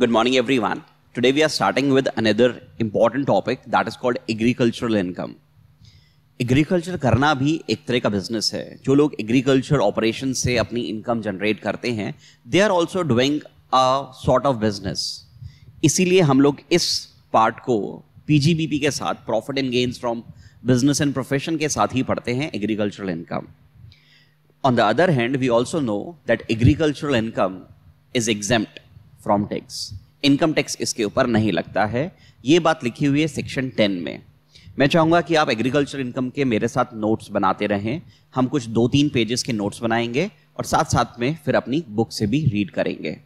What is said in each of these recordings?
Good morning, everyone. Today we are starting with another important topic that is called agricultural income. Agriculture करना भी एक तरह का business है जो लोग एग्रीकल्चर ऑपरेशन से अपनी इनकम जनरेट करते हैं they are also doing a sort of business इसीलिए हम लोग इस पार्ट को पीजीबीपी के साथ profit and gains from business and profession के साथ ही पढ़ते हैं agricultural income on the other hand we also know that agricultural income is exempt from tax income tax इसके ऊपर नहीं लगता है। ये बात लिखी हुई है सेक्शन टेन में। मैं चाहूँगा कि आप एग्रीकल्चर इनकम के मेरे साथ नोट्स बनाते रहें। हम कुछ दो तीन पेजेस के नोट्स बनाएँगे और साथ साथ में फिर अपनी बुक से भी रीड करेंगे।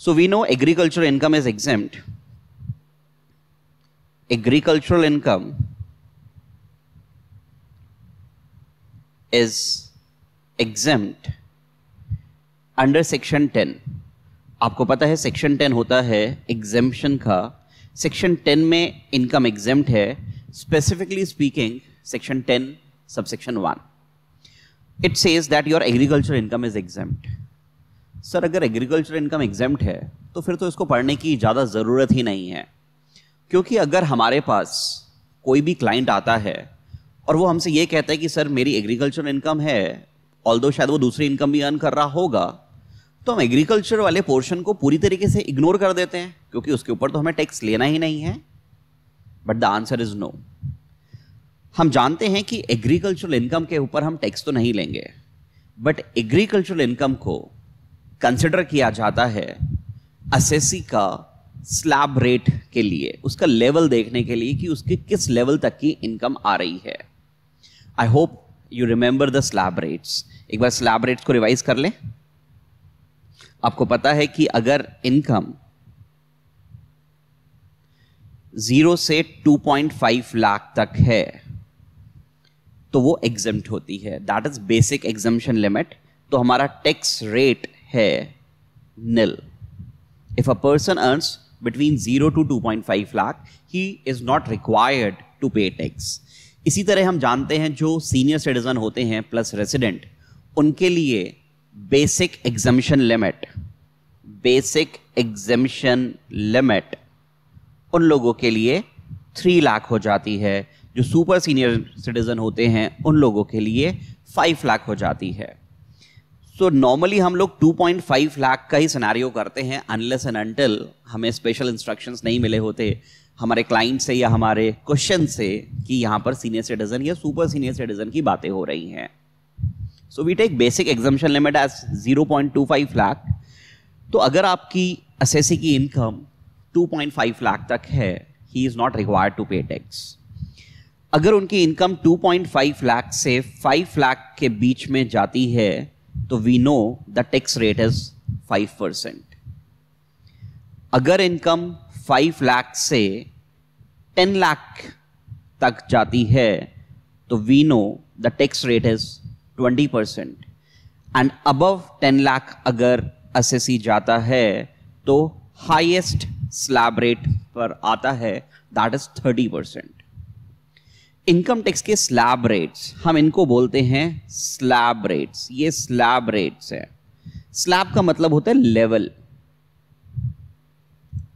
So we know agriculture income is exempt agricultural income is exempt under section ten आपको पता है सेक्शन टेन होता है एग्जेम्पशन का सेक्शन टेन में इनकम एग्जेम्प्ट है specifically speaking, section 10, subsection 1. It says that your agriculture income is exempt. Sir अगर agriculture income exempt है तो फिर तो इसको पढ़ने की ज़्यादा ज़रूरत ही नहीं है क्योंकि अगर हमारे पास कोई भी क्लाइंट आता है और वो हमसे ये कहता है कि सर मेरी एग्रीकल्चर इनकम है ऑल शायद वो दूसरी इनकम भी अर्न कर रहा होगा तो हम एग्रीकल्चर वाले पोर्शन को पूरी तरीके से इग्नोर कर देते हैं, क्योंकि उसके ऊपर तो हमें टैक्स लेना ही नहीं है। But the answer is no हम जानते हैं कि एग्रीकल्चरल इनकम के ऊपर हम टैक्स तो नहीं लेंगे बट एग्रीकल्चरल इनकम को कंसिडर किया जाता है असेसी का स्लैब रेट के लिए, उसका लेवल देखने के लिए कि उसके किस लेवल तक की इनकम आ रही है। I hope you remember the slab rates एक बार स्लैब रेट्स को रिवाइज कर ले। आपको पता है कि अगर इनकम ज़ीरो से 2.5 लाख तक है तो वो एग्जाम्ट होती है। That is basic exemption limit तो हमारा टैक्स रेट है a person earns between zero to two point five lakh he is not required to pay tax इसी तरह हम जानते हैं जो सीनियर सिटीजन होते हैं प्लस रेसिडेंट उनके लिए basic exemption limit basic exemption limit उन लोगों के लिए थ्री लाख हो जाती है। जो सुपर सीनियर सिटीजन होते हैं उन लोगों के लिए फाइव लाख हो जाती है। सो so, नॉर्मली हम लोग 2.5 लाख का ही सिनारियो करते हैं अनलेस एंड अनटिल हमें स्पेशल इंस्ट्रक्शंस नहीं मिले होते हमारे क्लाइंट से या हमारे क्वेश्चन से कि यहाँ पर सीनियर सिटीजन या सुपर सीनियर सिटीजन की बातें हो रही हैं। So we take basic exemption limit as 0.25 lakh तो अगर आपकी असेसी की इनकम 2.5 लाख तक है he is not required to pay tax अगर उनकी इनकम 2.5 लाख से 5 लाख के बीच में जाती है तो we know the tax rate is 5 percent अगर इनकम 5 लाख से 10 लाख तक जाती है तो we know the tax rate is 20 percent and above 10 lakh अगर असेसी जाता है तो हाईएस्ट स्लैब रेट पर आता है that is thirty percent income tax के स्लैब रेट्स हम इनको बोलते हैं स्लैब रेट्स ये स्लैब रेट्स है स्लैब का मतलब होता है लेवल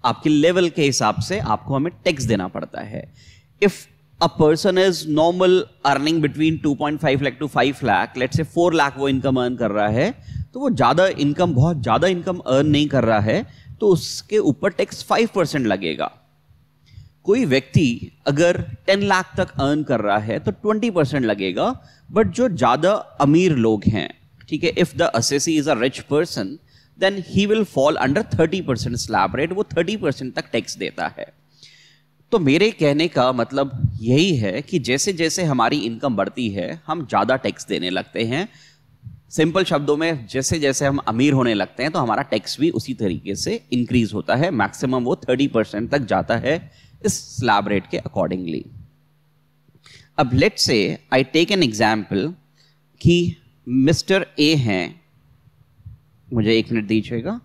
आपके लेवल के हिसाब से आपको हमें टैक्स देना पड़ता है if a person is normal earning between 2.5 lakh to 5 lakh let say 4 lakh वो इनकम अर्न कर रहा है तो वो ज़्यादा इनकम बहुत ज़्यादा इनकम अर्न नहीं कर रहा है तो उसके ऊपर टैक्स फाइव परसेंट लगेगा। कोई व्यक्ति अगर टेन लाख तक अर्न कर रहा है तो ट्वेंटी परसेंट लगेगा बट जो ज़्यादा अमीर लोग हैं, ठीक है if the assessee is a rich person then he will fall under thirty percent slab rate वो थर्टी परसेंट तक टैक्स देता है। तो मेरे कहने का मतलब यही है कि जैसे जैसे हमारी इनकम बढ़ती है, हम ज़्यादा टैक्स देने लगते हैं। सिंपल शब्दों में जैसे जैसे हम अमीर होने लगते हैं तो हमारा टैक्स भी उसी तरीके से इंक्रीज होता है। मैक्सिमम वो थर्टी परसेंट तक जाता है इस स्लैब रेट के अकॉर्डिंगली अब let say I take an example कि मिस्टर ए हैं। मुझे एक मिनट दीजिएगा।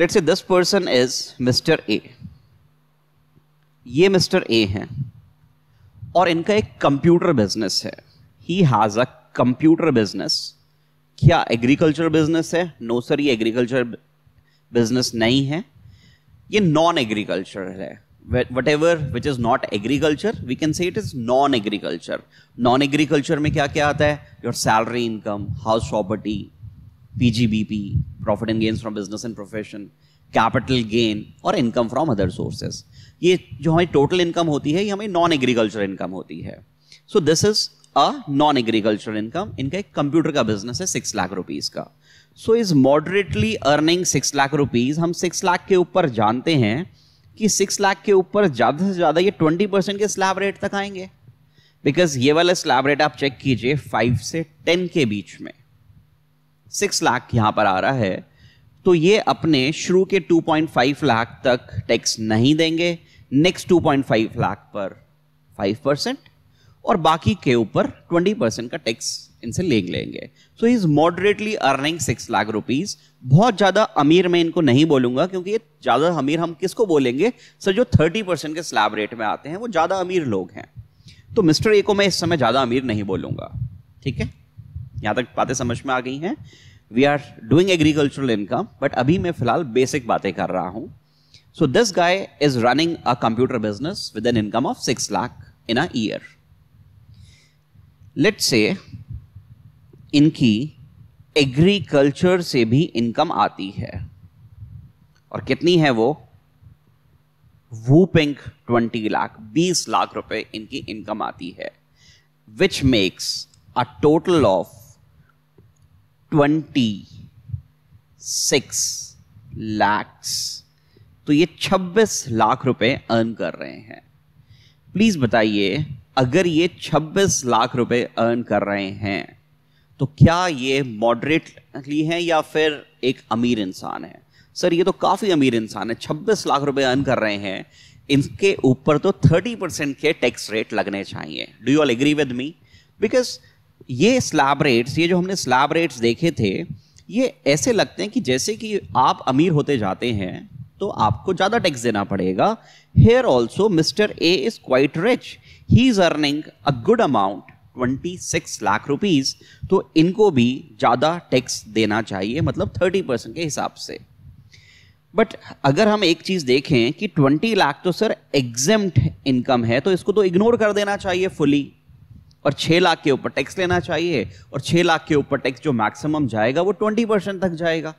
Let say this person is mister A ये मिस्टर ए हैं। और इनका एक कंप्यूटर बिज़नेस है। He has a computer business क्या एग्रीकल्चर बिज़नेस है? नो सर ये एग्रीकल्चर बिज़नेस नहीं है। ये नॉन एग्रीकल्चर है। Whatever which is not agriculture we can say it is non agriculture non agriculture में क्या क्या आता है? Your salary income house property PGBP profit and gains from business and profession capital gain और income from other sources ये जो हमारी total income होती है, ये हमें नॉन एग्रीकल्चर इनकम होती है. So this is a non agriculture income इनका एक कंप्यूटर का बिज़नेस है सिक्स लाख रुपीज़ का. So is moderately earning six lakh rupees हम सिक्स लाख के ऊपर जानते हैं कि सिक्स लाख के ऊपर ज़्यादा से ज़्यादा ये ट्वेंटी परसेंट के स्लैब रेट तक आएँगे. बिकॉज़ ये वाला स्लैब रेट आप चेक कीजिए फाइव से टेन के बीच में. सिक्स लाख यहाँ पर आ रहा है तो ये अपने शुरू के 2.5 लाख तक टैक्स नहीं देंगे नेक्स्ट 2.5 लाख पर 5 परसेंट और बाकी के ऊपर 20 परसेंट का टैक्स इनसे ले लेंगे। So is moderately earning six lakh rupees बहुत ज़्यादा अमीर मैं इनको नहीं बोलूँगा, क्योंकि ये ज़्यादा अमीर हम किसको बोलेंगे? सर, जो 30 परसेंट के स्लैब रेट में आते हैं, वो ज़्यादा अमीर लोग हैं। तो मिस्टर ए को मैं इस समय ज़्यादा अमीर नहीं बोलूँगा। ठीक है? यहाँ तक बातें समझ में आ गई हैं। We are doing agricultural income but अभी मैं फ़िलहाल बेसिक बातें कर रहा हूँ। So this guy is running a computer business with an income of six lakh in a year let say इनकी एग्रीकल्चर से भी इनकम आती है। और कितनी है वो? वूपिंग ट्वेंटी लाख बीस लाख रुपए इनकी इनकम आती है which makes a total of six lakhs तो ये छब्बीस लाख रुपए अर्न कर रहे हैं। प्लीज़ बताइए, अगर ये छब्बीस लाख रुपए अर्न कर रहे हैं तो क्या ये मॉडरेटली है या फिर एक अमीर इंसान है? सर, ये तो काफ़ी अमीर इंसान है 26 लाख रुपए अर्न कर रहे हैं। इनके ऊपर तो 30 परसेंट के टैक्स रेट लगने चाहिए। Do you all agree with me because ये स्लैब रेट्स ये जो हमने स्लैब रेट्स देखे थे, ये ऐसे लगते हैं कि जैसे कि आप अमीर होते जाते हैं तो आपको ज़्यादा टैक्स देना पड़ेगा। Here also mister A is quite rich he is earning a good amount 26 lakh rupees तो इनको भी ज़्यादा टैक्स देना चाहिए मतलब 30 परसेंट के हिसाब से। बट अगर हम एक चीज़ देखें कि 20 लाख तो सर एग्जेम्ट इनकम है तो इसको तो इग्नोर कर देना चाहिए फुली और 6 लाख के ऊपर टैक्स लेना चाहिए और 6 लाख के ऊपर टैक्स जो मैक्सिमम जाएगा वो 20 परसेंट तक जाएगा,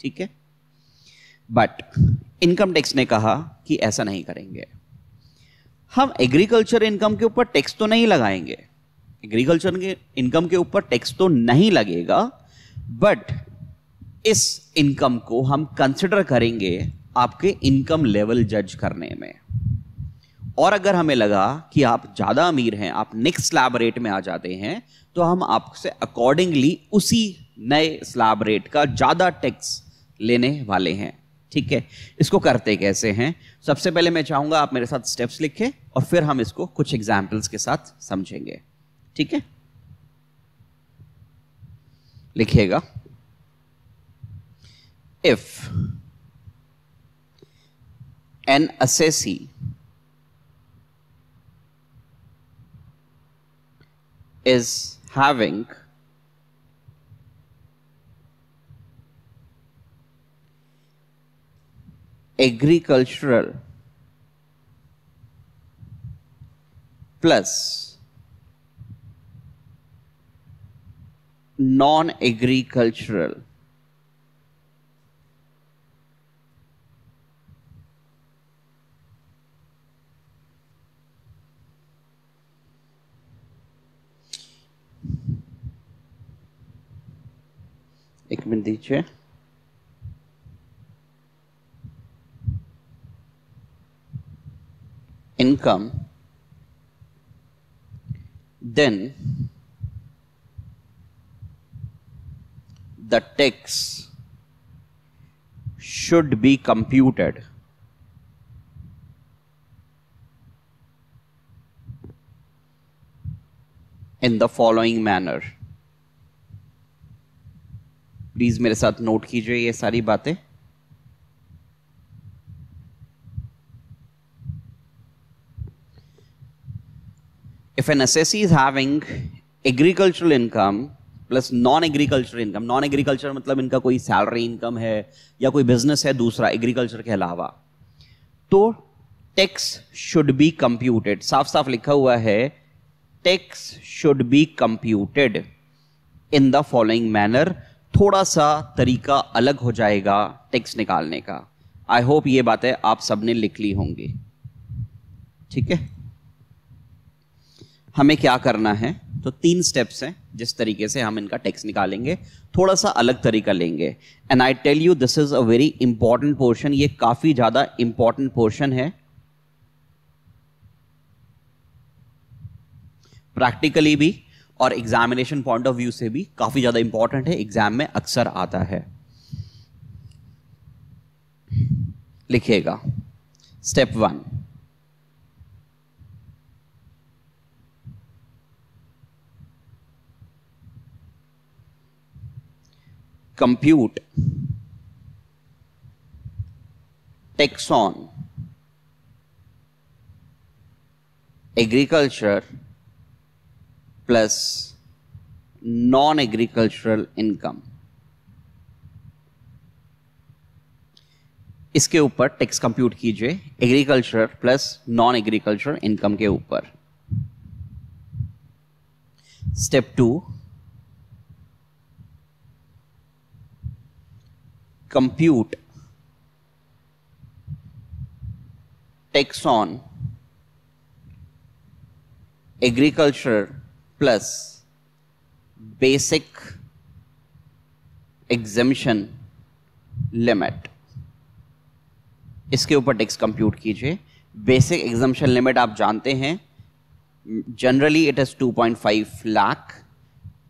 ठीक है? बट इनकम टैक्स ने कहा कि ऐसा नहीं करेंगे। हम एग्रीकल्चर इनकम के ऊपर टैक्स तो नहीं लगाएँगे। एग्रीकल्चर के इनकम के ऊपर टैक्स तो नहीं लगेगा बट इस इनकम को हम कंसिडर करेंगे आपके इनकम लेवल जज करने में। और अगर हमें लगा कि आप ज़्यादा अमीर हैं, आप नेक्स्ट स्लैब रेट में आ जाते हैं तो हम आपसे अकॉर्डिंगली उसी नए स्लैब रेट का ज़्यादा टैक्स लेने वाले हैं। ठीक है? इसको करते कैसे हैं? सबसे पहले मैं चाहूँगा आप मेरे साथ स्टेप्स लिखें और फिर हम इसको कुछ एग्जाम्पल्स के साथ समझेंगे। ठीक है? लिखिएगा। If an assessee is having. Agricultural plus non agricultural एक मिनट दीजिए income then the text should be computed in the following manner Please मेरे साथ नोट कीजिए ये सारी बातें। If an assessee is having agricultural income plus non agriculture income non agriculture मतलब इनका कोई सैलरी इनकम है या कोई बिज़नेस है दूसरा एग्रीकल्चर के अलावा तो टैक्स शुड बी कंप्यूटेड साफ़ साफ़ लिखा हुआ है tax should be computed in the following manner थोड़ा सा तरीका अलग हो जाएगा टैक्स निकालने का। आई होप ये बातें आप सबने लिख ली होंगी। ठीक है? हमें क्या करना है? तो तीन स्टेप्स हैं, जिस तरीके से हम इनका टैक्स निकालेंगे। थोड़ा सा अलग तरीका लेंगे। And I tell you this is a very important portion ये काफ़ी ज़्यादा इंपॉर्टेंट पोर्शन है। प्रैक्टिकली भी और एग्जामिनेशन पॉइंट ऑफ़ व्यू से भी काफ़ी ज़्यादा इंपॉर्टेंट है। एग्ज़ाम में अक्सर आता है। लिखिएगा। Step one compute. Taxon. Agriculture. Plus non agricultural income इसके ऊपर टैक्स कंप्यूट कीजिए agriculture plus non agriculture income के ऊपर. Step two compute takes on agriculture plus basic exemption limit इसके ऊपर टैक्स कंप्यूट कीजिए। बेसिक एग्जामेशन लिमिट आप जानते हैं। जनरली इट इज़ 2.5 लाख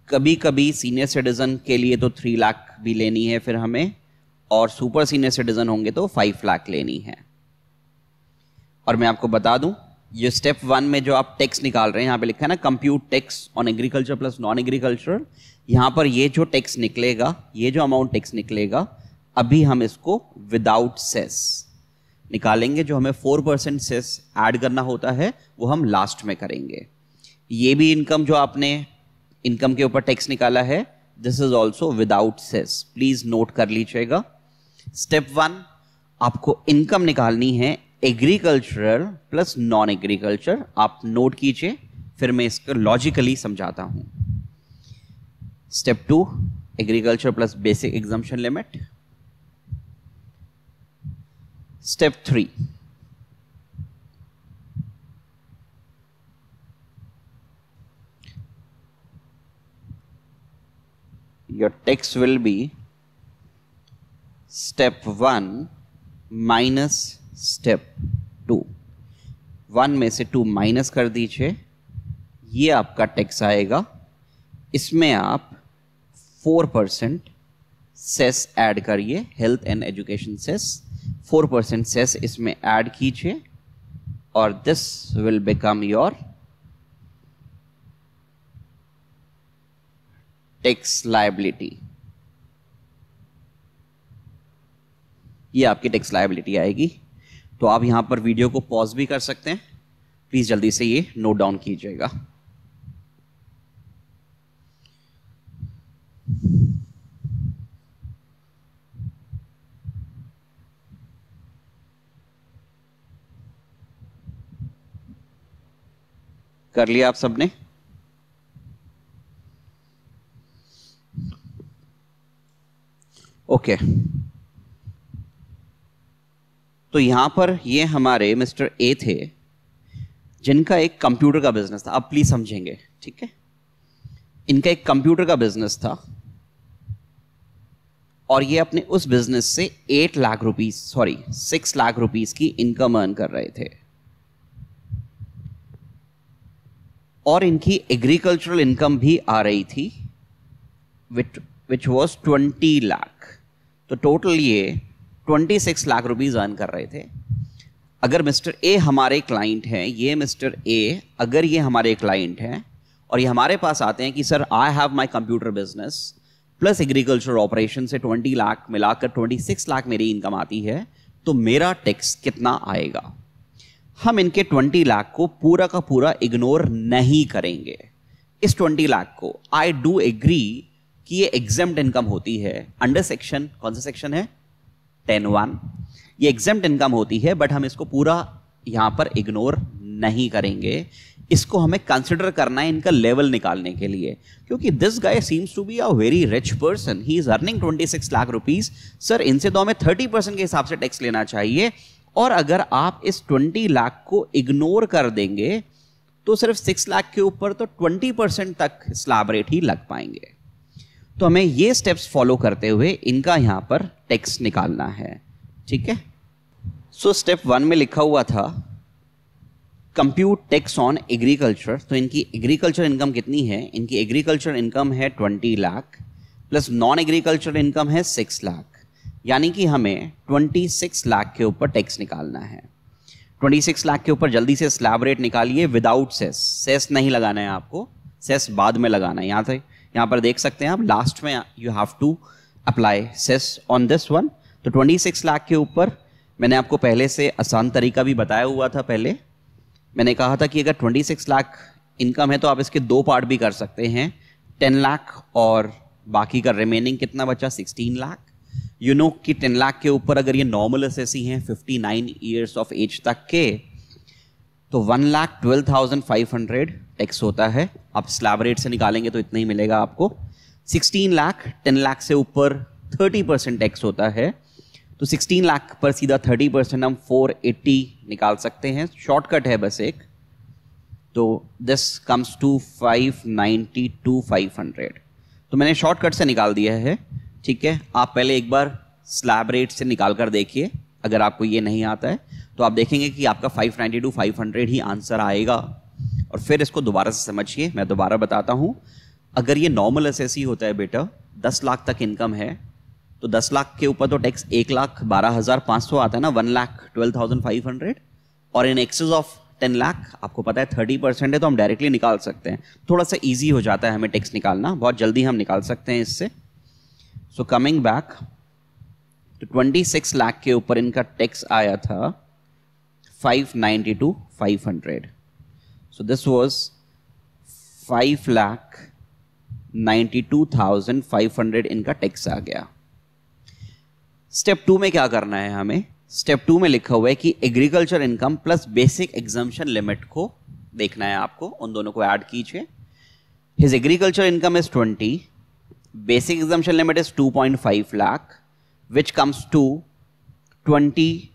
कभी कभी सीनियर सिटीजन के लिए तो 3 लाख भी लेनी है फिर हमें। और सुपर सीनियर सिटीजन होंगे तो फाइव लाख लेनी है। और मैं आपको बता दूँ ये स्टेप वन में जो आप टैक्स निकाल रहे हैं, यहाँ पे लिखा है ना compute tax on agriculture plus non agriculture यहाँ पर ये जो टैक्स निकलेगा, ये जो अमाउंट टैक्स निकलेगा, अभी हम इसको विदाउट सेस निकालेंगे। जो हमें फोर परसेंट सेस ऐड करना होता है, वो हम लास्ट में करेंगे। ये भी इनकम जो आपने इनकम के ऊपर टैक्स निकाला है this is also without cess please note कर लीजिएगा। स्टेप वन आपको इनकम निकालनी है एग्रीकल्चरल प्लस नॉन एग्रीकल्चर आप नोट कीजिए, फिर मैं इसको लॉजिकली समझाता हूँ। Step two agriculture plus basic exemption limit step three your text will be step one minus step two one में से टू माइनस कर दीजिए। ये आपका टैक्स आएगा। इसमें आप फोर परसेंट सेस ऐड करिए। Health and education cess four percent cess इसमें ऐड कीजिए। और this will become your tax liability ये आपकी टैक्स लाइबिलिटी आएगी। तो आप यहाँ पर वीडियो को पॉज भी कर सकते हैं। प्लीज़ जल्दी से ये नोट डाउन कीजिएगा। कर लिया आप सबने? Okay okay. तो यहाँ पर ये हमारे मिस्टर ए थे, जिनका एक कंप्यूटर का बिज़नेस था। आप प्लीज़ समझेंगे, ठीक है? इनका एक कंप्यूटर का बिज़नेस था और ये अपने उस बिज़नेस से eight lakh rupees sorry six lakh rupees की इनकम अर्न कर रहे थे। और इनकी एग्रीकल्चरल इनकम भी आ रही थी which which was twenty lakh. तो टोटल ये 26 लाख रुपीज़ अर्न कर रहे थे। अगर मिस्टर ए हमारे क्लाइंट हैं, ये मिस्टर ए, अगर ये हमारे क्लाइंट हैं, और ये हमारे पास आते हैं कि, sir I have my computer business plus agriculture operation से 20 लाख मिलाकर 26 लाख मेरी इनकम आती है तो मेरा टैक्स कितना आएगा? हम इनके 20 लाख को पूरा का पूरा इग्नोर नहीं करेंगे। इस 20 लाख को आई डू एग्री कि ये एग्ज़ाम इनकम होती है। अंडर सेक्शन कौन सा सेक्शन है? Ten one. ये एग्ज़ाम इनकम होती है बट हम इसको पूरा यहाँ पर इग्नोर नहीं करेंगे। इसको हमें कंसिडर करना है इनका लेवल निकालने के लिए। क्योंकि this guy seems to be a very rich person he is earning 26 lakh rupees sir इनसे तो हमें 30 परसेंट के हिसाब से टैक्स लेना चाहिए। और अगर आप इस 20 लाख को इग्नोर कर देंगे तो सिर्फ़ 6 लाख के ऊपर तो 20 परसेंट तक स्लैब रेट ही लग पाएँगे। तो हमें ये स्टेप्स फॉलो करते हुए इनका यहाँ पर टैक्स निकालना है। ठीक है? सो स्टेप वन में लिखा हुआ था कंप्यूट टैक्स ऑन एग्रीकल्चर तो इनकी एग्रीकल्चर इनकम कितनी है? इनकी एग्रीकल्चर इनकम है twenty lakh plus non agriculture income है सिक्स लाख यानी कि हमें ट्वेंटी सिक्स लाख के ऊपर टैक्स निकालना है। ट्वेंटी सिक्स लाख के ऊपर जल्दी से स्लैब रेट निकालिए विदाउट सेस सेस नहीं लगाना है आपको सेस बाद में लगाना है। यहाँ से यहाँ पर देख सकते हैं आप लास्ट में you have to apply cess on this one तो ट्वेंटी सिक्स लाख के ऊपर मैंने आपको पहले से आसान तरीका भी बताया हुआ था पहले। मैंने कहा था कि अगर 26 लाख इनकम है तो आप इसके दो पार्ट भी कर सकते हैं। 10 लाख और बाकी का रिमेनिंग कितना बचा? 16 लाख यू नो कि 10 लाख के ऊपर अगर ये नॉर्मल एस हैं 59 ईयर्स ऑफ़ एज तक के तो one lakh twelve thousand five hundred tax होता है। आप स्लैब रेट से निकालेंगे तो इतना ही मिलेगा आपको। 16 लाख 10 लाख से ऊपर 30 परसेंट टैक्स होता है। तो 16 लाख पर सीधा 30 परसेंट हम 480 निकाल सकते हैं। शॉर्टकट है बस एक। तो दिस कम्स टू 590 टू 500 तो मैंने शॉर्टकट से निकाल दिया है। ठीक है? आप पहले एक बार स्लैब रेट से निकाल कर देखिए। अगर आपको ये नहीं आता है तो आप देखेंगे कि आपका 590 टू 500 ही आंसर आएगा। और फिर इसको दोबारा से समझिए, मैं दोबारा बताता हूँ। अगर ये नॉर्मल एस होता है बेटा 10 लाख तक इनकम है तो दस लाख के ऊपर तो टैक्स एक लाख बारह हज़ार पाँच सौ आता है ना one lakh twelve thousand five hundred और in excess of ten lakh आपको पता है थर्टी परसेंट है तो हम डायरेक्टली निकाल सकते हैं। थोड़ा सा ईजी हो जाता है हमें टैक्स निकालना, बहुत जल्दी हम निकाल सकते हैं इससे। सो कमिंग बैक तो ट्वेंटी सिक्स लाख के ऊपर इनका टैक्स आया था five ninety two five hundred so this was five lakh ninety two thousand five hundred इनका टैक्स आ गया। स्टेप टू में क्या करना है हमें? स्टेप टू में लिखा हुआ है कि agriculture income plus basic exemption limit को देखना है आपको। उन दोनों को ऐड कीजिए। His agriculture income is twenty basic exemption limit is two point five lakh which comes to twenty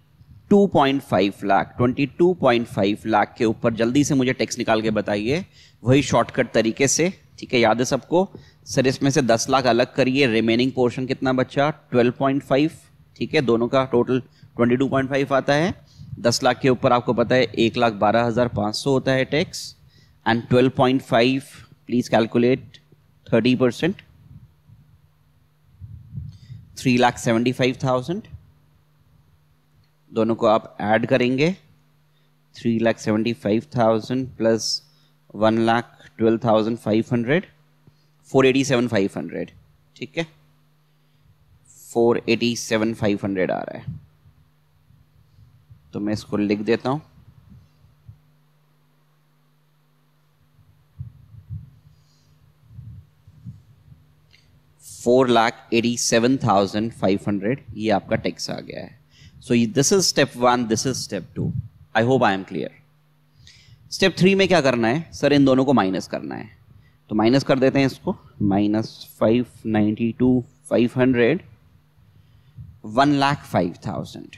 two point five lakh twenty two point five lakh के ऊपर। जल्दी से मुझे टैक्स निकाल के बताइए, वही शॉर्टकट तरीके से, ठीक है, याद है सबको? सर, इसमें से दस लाख अलग करिए रिमेनिंग पोर्शन कितना बचा? ट्वेल्व पॉइंट फाइव ठीक है, दोनों का total twenty two point five आता है। दस लाख के ऊपर आपको पता है, एक लाख बारह हज़ार पाँच सौ होता है tax and twelve point five please calculate thirty percent three lakh seventy five thousand दोनों को आप ऐड करेंगे। Three lakh seventy five thousand plus one lakh twelve thousand five hundred four eighty seven five hundred ठीक है? Four eighty seven five hundred आ रहा है। तो मैं इसको लिख देता हूँ। Four lakh eighty seven thousand five hundred ये आपका टैक्स आ गया है। So this is step one this is step two I hope I am clear step three में क्या करना है? सर इन दोनों को माइनस करना है. तो माइनस कर देते हैं इसको. Minus five ninety two five hundred one lakh five thousand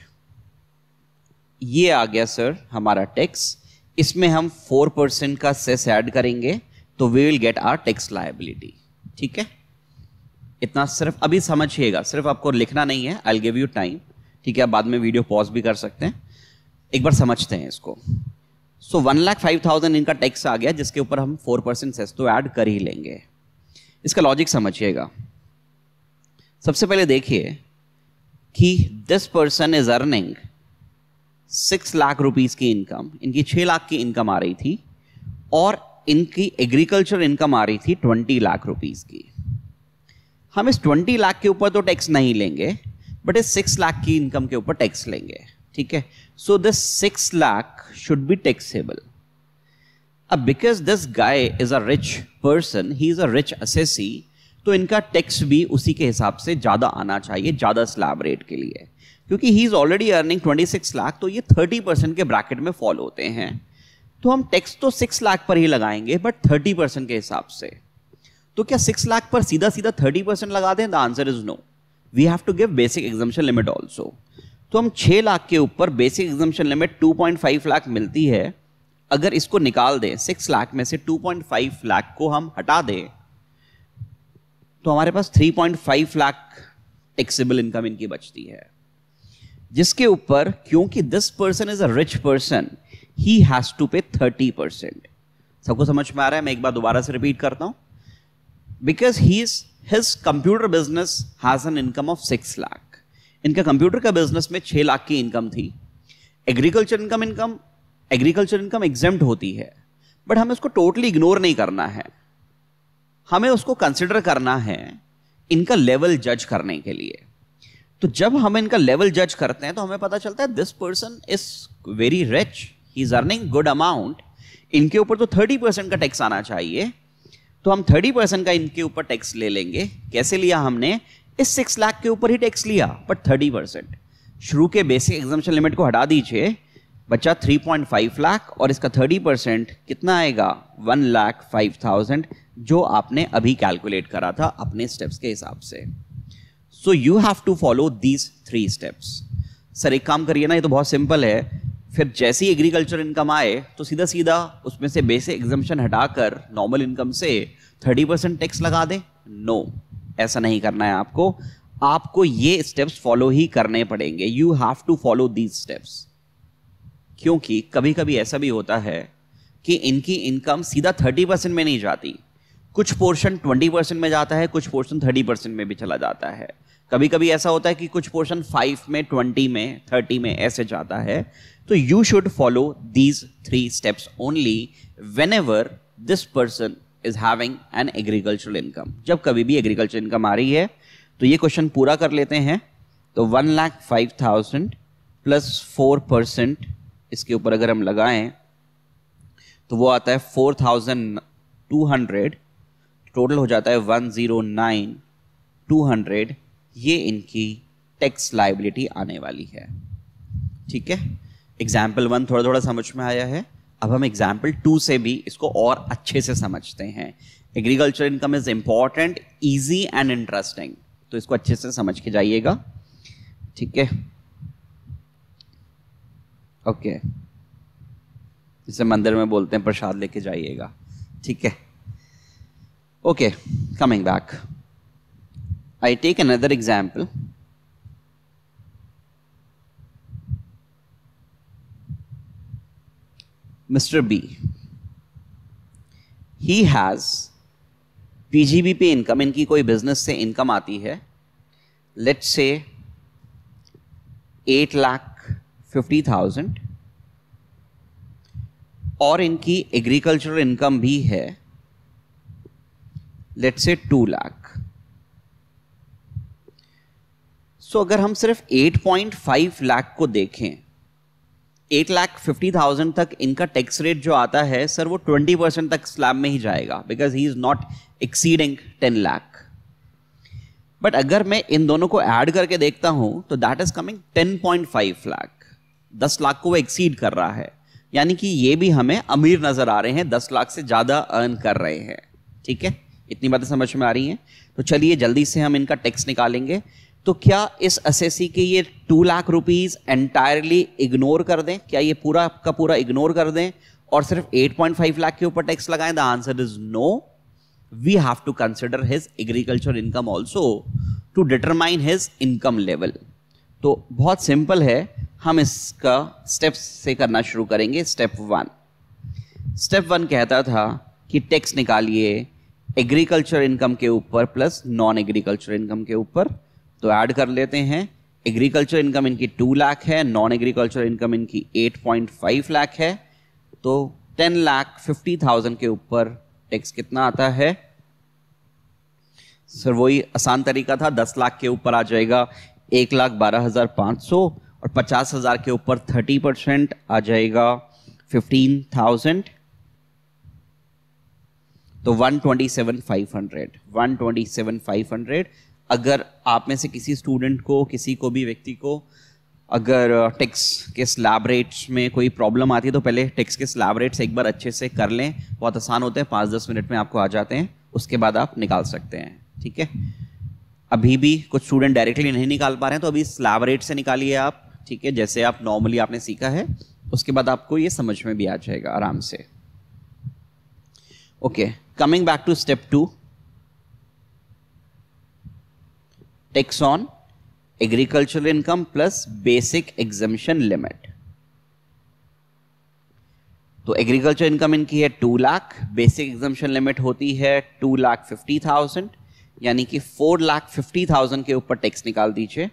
ये आ गया सर हमारा टैक्स इसमें हम फोर परसेंट का सेस ऐड करेंगे तो we will get our tax liability ठीक है? इतना सिर्फ़, अभी समझिएगा, सिर्फ़ आपको लिखना नहीं है. आई गिव यू टाइम ठीक है, बाद में वीडियो पॉज भी कर सकते हैं। एक बार समझते हैं इसको। So one lakh five thousand इनका टैक्स आ गया, जिसके ऊपर हम फोर परसेंट सेस तो ऐड कर ही लेंगे। इसका लॉजिक समझिएगा। सबसे पहले देखिए कि this person is earning six lakh rupees की इनकम इनकी छह लाख की इनकम आ रही थी और इनकी एग्रीकल्चर इनकम आ रही थी ट्वेंटी लाख रुपीस की। हम इस ट्वेंटी लाख के ऊपर तो टैक्स नहीं लेंगे बट इस सिक्स लाख की इनकम के ऊपर टैक्स लेंगे, ठीक है? So this six lakh should be taxable अब because this guy is a rich person he is a rich assessee तो इनका टैक्स भी उसी के हिसाब से ज़्यादा आना चाहिए, ज़्यादा स्लैब रेट के लिए। क्योंकि he is already earning 26 lakh तो ये 30 परसेंट के ब्रैकेट में फॉल होते हैं। तो हम टैक्स तो 6 लाख पर ही लगाएँगे बट 30 परसेंट के हिसाब से। तो क्या 6 लाख पर सीधा सीधा 30 परसेंट लगा दें? The answer is no we have to give basic exemption limit also तो हम 6 लाख के ऊपर बेसिक एग्जामेशन लिमिट 2.5 लाख मिलती है, अगर इसको निकाल दें 6 लाख में से 2.5 लाख को हम हटा दें तो हमारे पास 3.5 लाख टैक्सेबल इनकम इनकी बचती है। जिसके ऊपर, क्योंकि this person is a rich person he has to pay 30 percent सबको समझ में आ रहा है? मैं एक बार दोबारा से रिपीट करता हूँ। Because he is his computer business has an income of six lakh इनका कंप्यूटर का बिज़नेस में छह लाख की इनकम थी। Agriculture income income agriculture income exempt होती है। बट हमें उसको टोटली इग्नोर नहीं करना है। हमें उसको कंसिडर करना है इनका लेवल जज करने के लिए। तो जब हम इनका लेवल जज करते हैं तो हमें पता चलता है this person is very rich he is earning good amount इनके ऊपर तो थर्टी परसेंट का टैक्स आना चाहिए। तो हम थर्टी परसेंट का इनके ऊपर टैक्स ले लेंगे। कैसे लिया हमने? इस सिक्स लाख के ऊपर ही टैक्स लिया बट थर्टी परसेंट शुरू के बेसिक एग्जामेशन लिमिट को हटा दीजिए बच्चा 3.5 लाख और इसका 30 परसेंट कितना आएगा? वन लाख फाइव थाउज़ेंड जो आपने अभी कैलकुलेट करा था अपने स्टेप्स के हिसाब से। So you have to follow these three steps sir, एक काम करिए ना, ये तो बहुत सिंपल है। फिर जैसी एग्रीकल्चर इनकम आए तो सीधा सीधा उसमें से बेसिक एग्जामेशन हटाकर नॉर्मल इनकम से थर्टी परसेंट टैक्स लगा दे। नो no, ऐसा नहीं करना है आपको। आपको ये स्टेप्स फॉलो ही करने पड़ेंगे। You have to follow these steps क्योंकि कभी कभी ऐसा भी होता है कि इनकी इनकम सीधा थर्टी परसेंट में नहीं जाती। कुछ पोर्शन ट्वेंटी परसेंट में जाता है, कुछ पोर्शन थर्टी परसेंट में भी चला जाता है। कभी कभी ऐसा होता है कि कुछ पोर्शन फाइव में ट्वेंटी में थर्टी में ऐसे जाता है। तो you should follow these three steps only whenever this person is having an agricultural income जब कभी भी एग्रीकल्चर इनकम आ रही है तो ये क्वेश्चन पूरा कर लेते हैं। तो one lakh five thousand plus four percent इसके ऊपर अगर हम लगाएँ तो वो आता है four thousand two hundred total हो जाता है one zero nine two hundred ये इनकी टैक्स लाइबिलिटी आने वाली है। ठीक है? एग्ज़ाम्पल वन थोड़ा थोड़ा समझ में आया है। अब हम एग्ज़ाम्पल टू से भी इसको और अच्छे से समझते हैं। Agriculture income is important easy and interesting तो इसको अच्छे से समझ के जाइएगा। ठीक है? ओके जिसे मंदिर में बोलते हैं, प्रसाद लेके जाइएगा। ठीक है? Okay coming back I take another example. Mr. B. He has PGB पे इनकम इनकी कोई बिज़नेस से इनकम आती है लेट से एट लाख फिफ्टी थाउज़ेंड और इनकी एग्रीकल्चरल इनकम भी है लेट से टू लाख सो अगर हम सिर्फ़ 8.5 लाख को देखें 8 लाख फिफ्टी थाउज़ेंड तक इनका टैक्स रेट जो आता है सर वो 20 परसेंट तक स्लैब में ही जाएगा because he is not exceeding 10 lakh but अगर मैं इन दोनों को ऐड करके देखता हूँ तो that is coming 10.5 lakh 10 lakh को वो एक्सीड कर रहा है. यानी कि ये भी हमें अमीर नज़र आ रहे हैं 10 लाख से ज़्यादा अर्न कर रहे हैं. ठीक है? इतनी बातें समझ में आ रही हैं। तो चलिए, जल्दी से हम इनका टैक्स निकालेंगे। तो क्या इस एसएससी के ये two lakh rupees entirely ignore कर दें? क्या ये पूरा, का पूरा इग्नोर कर दें? और सिर्फ़ 8.5 लाख के ऊपर टैक्स लगाएँ? The answer is no we have to consider his agriculture income also to determine his income level तो बहुत सिंपल है। हम इसका स्टेप्स से करना शुरू करेंगे। स्टेप वन स्टेप वन कहता था कि टैक्स निकालिए। एग्रीकल्चर इनकम के ऊपर प्लस नॉन एग्रीकल्चर इनकम के ऊपर तो ऐड कर लेते हैं। एग्रीकल्चर इनकम इनकी टू लाख है नॉन एग्रीकल्चर इनकम इनकी एट पॉइंट फाइव लाख है। तो टेन लाख फिफ्टी थाउज़ेंड के ऊपर टैक्स कितना आता है? सर वही आसान तरीका था, दस लाख के ऊपर आ जाएगा, एक लाख बारह हज़ार पाँच सौ और पचास हज़ार के ऊपर थर्टी परसेंट आ जाएगा फिफ्टीन थाउज़ेंड तो तो one twenty seven five hundred one twenty seven five hundred अगर आप में से किसी स्टूडेंट को, किसी को भी व्यक्ति को, अगर टेक्स के स्लैब रेट्स में कोई प्रॉब्लम आती है तो पहले टेक्स के स्लैब रेट्स एक बार अच्छे से कर लें। बहुत आसान होते हैं, पाँच दस मिनट में आपको आ जाते हैं। उसके बाद आप निकाल सकते हैं, ठीक है? अभी भी कुछ स्टूडेंट डायरेक्टली नहीं निकाल पा रहे हैं तो अभी स्लैब रेट से निकालिए आप, ठीक है? जैसे आप नॉर्मली आपने सीखा है, उसके बाद आपको ये समझ में भी आ जाएगा आराम से। Okay coming back to step two tax on agricultural income plus basic exemption limit तो एग्रीकल्चर इनकम इनकी है two lakh basic exemption limit होती है टू लाख फिफ्टी थाउज़ेंड यानी कि फोर लाख फिफ्टी थाउज़ेंड के ऊपर टैक्स निकाल दीजिए।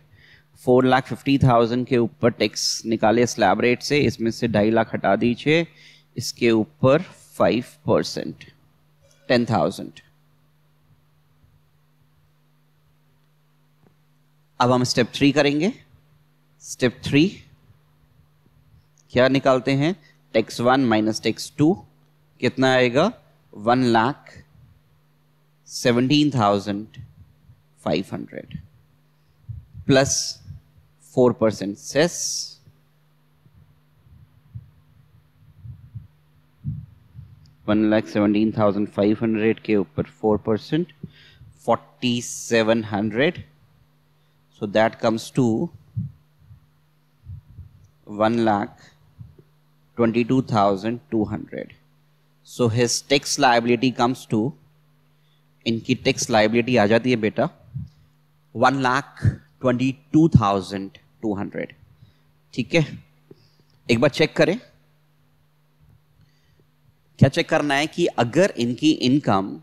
फोर लाख फिफ्टी थाउज़ेंड के ऊपर टैक्स निकाले स्लैब रेट से, इसमें से ढाई लाख हटा दीजिए, इसके ऊपर फाइव परसेंट टेन थाउज़ेंड अब हम स्टेप थ्री करेंगे। स्टेप थ्री क्या निकालते हैं? Tax one minus tax two कितना आएगा? One lakh seventeen thousand five hundred plus four percent cess one lakh seventeen thousand five hundred के ऊपर four percent forty seven hundred So that comes to 1 lakh 22,200. So his tax liability comes to इनकी tax liability आ जाती है बेटा one lakh twenty two thousand two hundred ठीक है? एक बार चेक करें। क्या चेक करना है कि अगर इनकी इनकम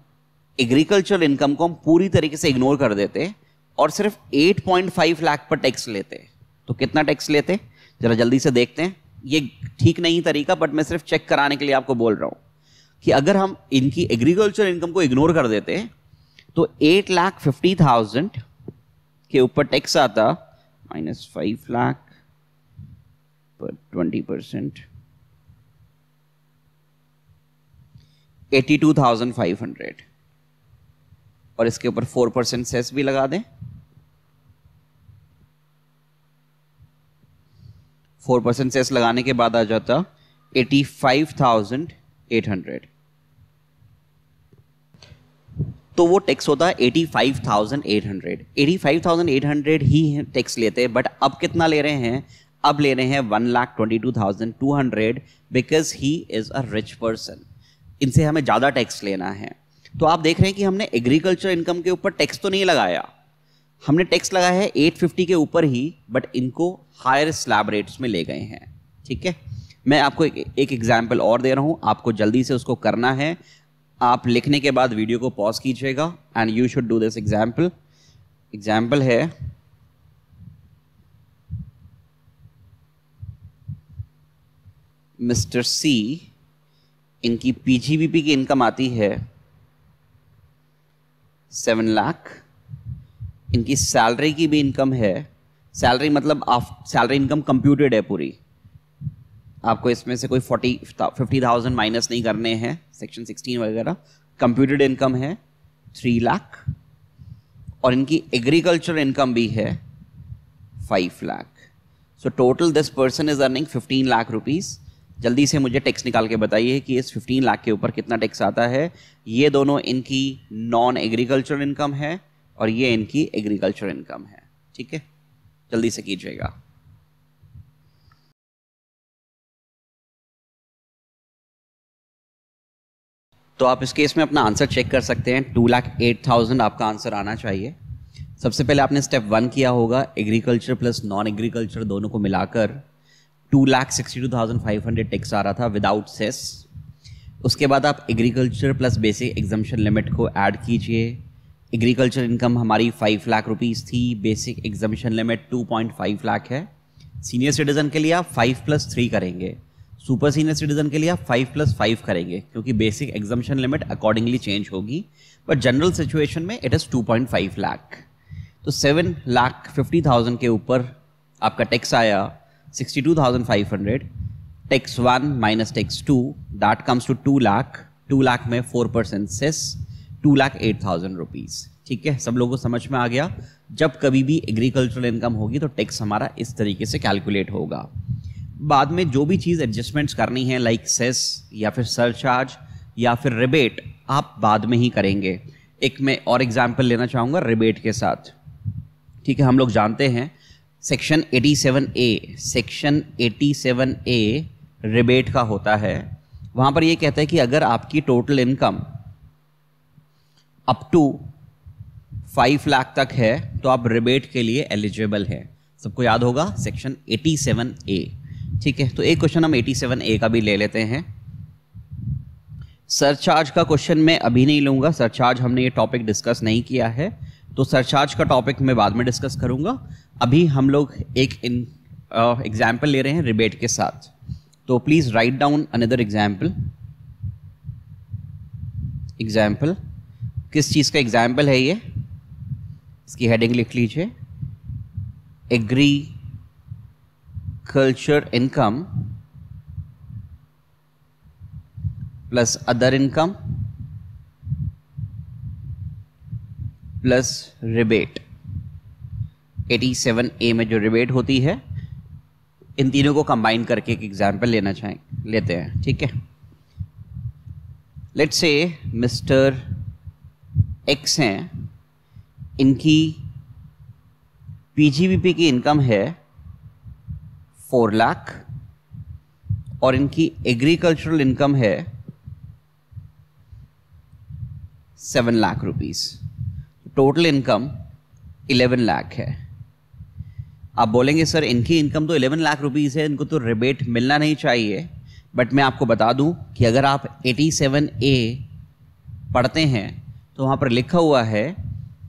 एग्रीकल्चर इनकम को हम पूरी तरीके से इग्नोर कर देते और सिर्फ़ 8.5 लाख पर टैक्स लेते तो कितना टैक्स लेते? जरा जल्दी से देखते हैं। ये ठीक नहीं तरीका बट मैं सिर्फ़ चेक कराने के लिए आपको बोल रहा हूँ कि अगर हम इनकी एग्रीकल्चर इनकम को इग्नोर कर देते तो एट लाख फिफ्टी थाउज़ेंड के ऊपर टैक्स आता माइनस फाइव लाख पर twenty percent eighty two thousand five hundred. और इसके ऊपर फोर परसेंट सेस भी लगा दें। फोर परसेंट सेस लगाने के बाद आ जाता eighty five thousand eight hundred. तो वो टैक्स होता है eighty five thousand eight hundred. Eighty five thousand eight hundred ही टैक्स लेते हैं, बट अब कितना ले रहे हैं? अब ले रहे हैं one lakh twenty two thousand two hundred, because he is a rich person. इनसे हमें ज़्यादा टैक्स लेना है। तो आप देख रहे हैं कि हमने एग्रीकल्चर इनकम के ऊपर टैक्स तो नहीं लगाया। हमने टैक्स लगाया है 850 के ऊपर ही बट इनको हायर स्लैब रेट्स में ले गए हैं। ठीक है? मैं आपको एक एग्ज़ाम्पल और दे रहा हूँ। आपको जल्दी से उसको करना है। आप लिखने के बाद वीडियो को पॉज कीजिएगा and you should do this example example है मिस्टर सी इनकी पीजीबीपी की इनकम आती है सेवन लाख। इनकी सैलरी की भी इनकम है। सैलरी मतलब सैलरी इनकम कंप्यूटेड है पूरी। आपको इसमें से कोई फोर्टी, फिफ्टी थाउज़ेंड माइनस नहीं करने हैं। सेक्शन सिक्सटीन वगैरह। कंप्यूटेड इनकम है थ्री लाख। और इनकी एग्रीकल्चर इनकम भी है five lakh. So total this person is earning fifteen lakh rupees जल्दी से मुझे टैक्स निकाल के बताइए कि इस 15 लाख के ऊपर कितना टैक्स आता है। ये दोनों इनकी नॉन एग्रीकल्चर इनकम है और ये इनकी एग्रीकल्चर इनकम है। ठीक है? जल्दी से कीजिएगा। तो आप इस केस में अपना आंसर चेक कर सकते हैं। टू लाख एट थाउज़ेंड आपका आंसर आना चाहिए। सबसे पहले आपने स्टेप वन किया होगा एग्रीकल्चर प्लस नॉन एग्रीकल्चर दोनों को मिलाकर। Two lakh sixty two thousand five hundred tax आ रहा था विदाउट सेस उसके बाद आप agriculture plus basic exemption limit को ऐड कीजिए. एग्रीकल्चर इनकम हमारी फाइव लाख रुपीज़ थी basic exemption limit two point five lakh है. सीनियर सिटीजन के लिए आप फाइव प्लस थ्री करेंगे. सुपर सीनियर सिटीजन के लिए आप फाइव प्लस फाइव करेंगे, क्योंकि basic exemption limit accordingly change होगी. बट जनरल सिचुएशन में it is two point five lakh तो सेवन लाख फिफ्टी थाउज़ेंड के ऊपर आपका टैक्स आया. 62,500 tax 1 minus tax 2 that comes to 2 lakh two lakh में four percent cess two lakh eight thousand rupees ठीक है? सब लोगों को समझ में आ गया? जब कभी भी एग्रीकल्चरल इनकम होगी तो टैक्स हमारा इस तरीके से कैलकुलेट होगा। बाद में जो भी चीज़ एडजस्टमेंट्स करनी है लाइक सेस या फिर सरचार्ज या फिर रिबेट आप बाद में ही करेंगे। एक मैं और एग्ज़ाम्पल लेना चाहूँगा रिबेट के साथ। ठीक है? हम लोग जानते हैं section 87 A, section 87 A rebate का होता है। वहाँ पर ये कहता है कि अगर आपकी total income up to five lakh तक है तो आप रिबेट के लिए एलिजिबल है। सबको याद होगा सेक्शन 87 ए। ठीक है तो एक क्वेश्चन हम 87 ए का भी ले लेते हैं। सरचार्ज का क्वेश्चन मैं अभी नहीं लूँगा सरचार्ज हमने ये टॉपिक डिस्कस नहीं किया है। तो सरचार्ज का टॉपिक मैं बाद में डिस्कस करूँगा। अभी हम लोग एक इन एग्ज़ाम्पल ले रहे हैं रिबेट के साथ। तो please write down another example example किस चीज़ का एग्ज़ाम्पल है ये? इसकी हेडिंग लिख लीजिए। Agriculture income plus other income plus rebate. 87 A में जो रिबेट होती है, इन तीनों को कंबाइन करके एक एग्ज़ाम्पल लेना चाहें, लेते हैं, ठीक है? लेट्स से मिस्टर एक्स हैं, इनकी पीजीबीपी की इनकम है फोर लाख और इनकी एग्रीकल्चरल इनकम है seven lakh rupees total income eleven lakh है। आप बोलेंगे, सर, इनकी इनकम तो इलेवन लाख रुपीज़ है, इनको तो रिबेट मिलना नहीं चाहिए। बट मैं आपको बता दूँ कि अगर आप 87 ए पढ़ते हैं तो वहाँ पर लिखा हुआ है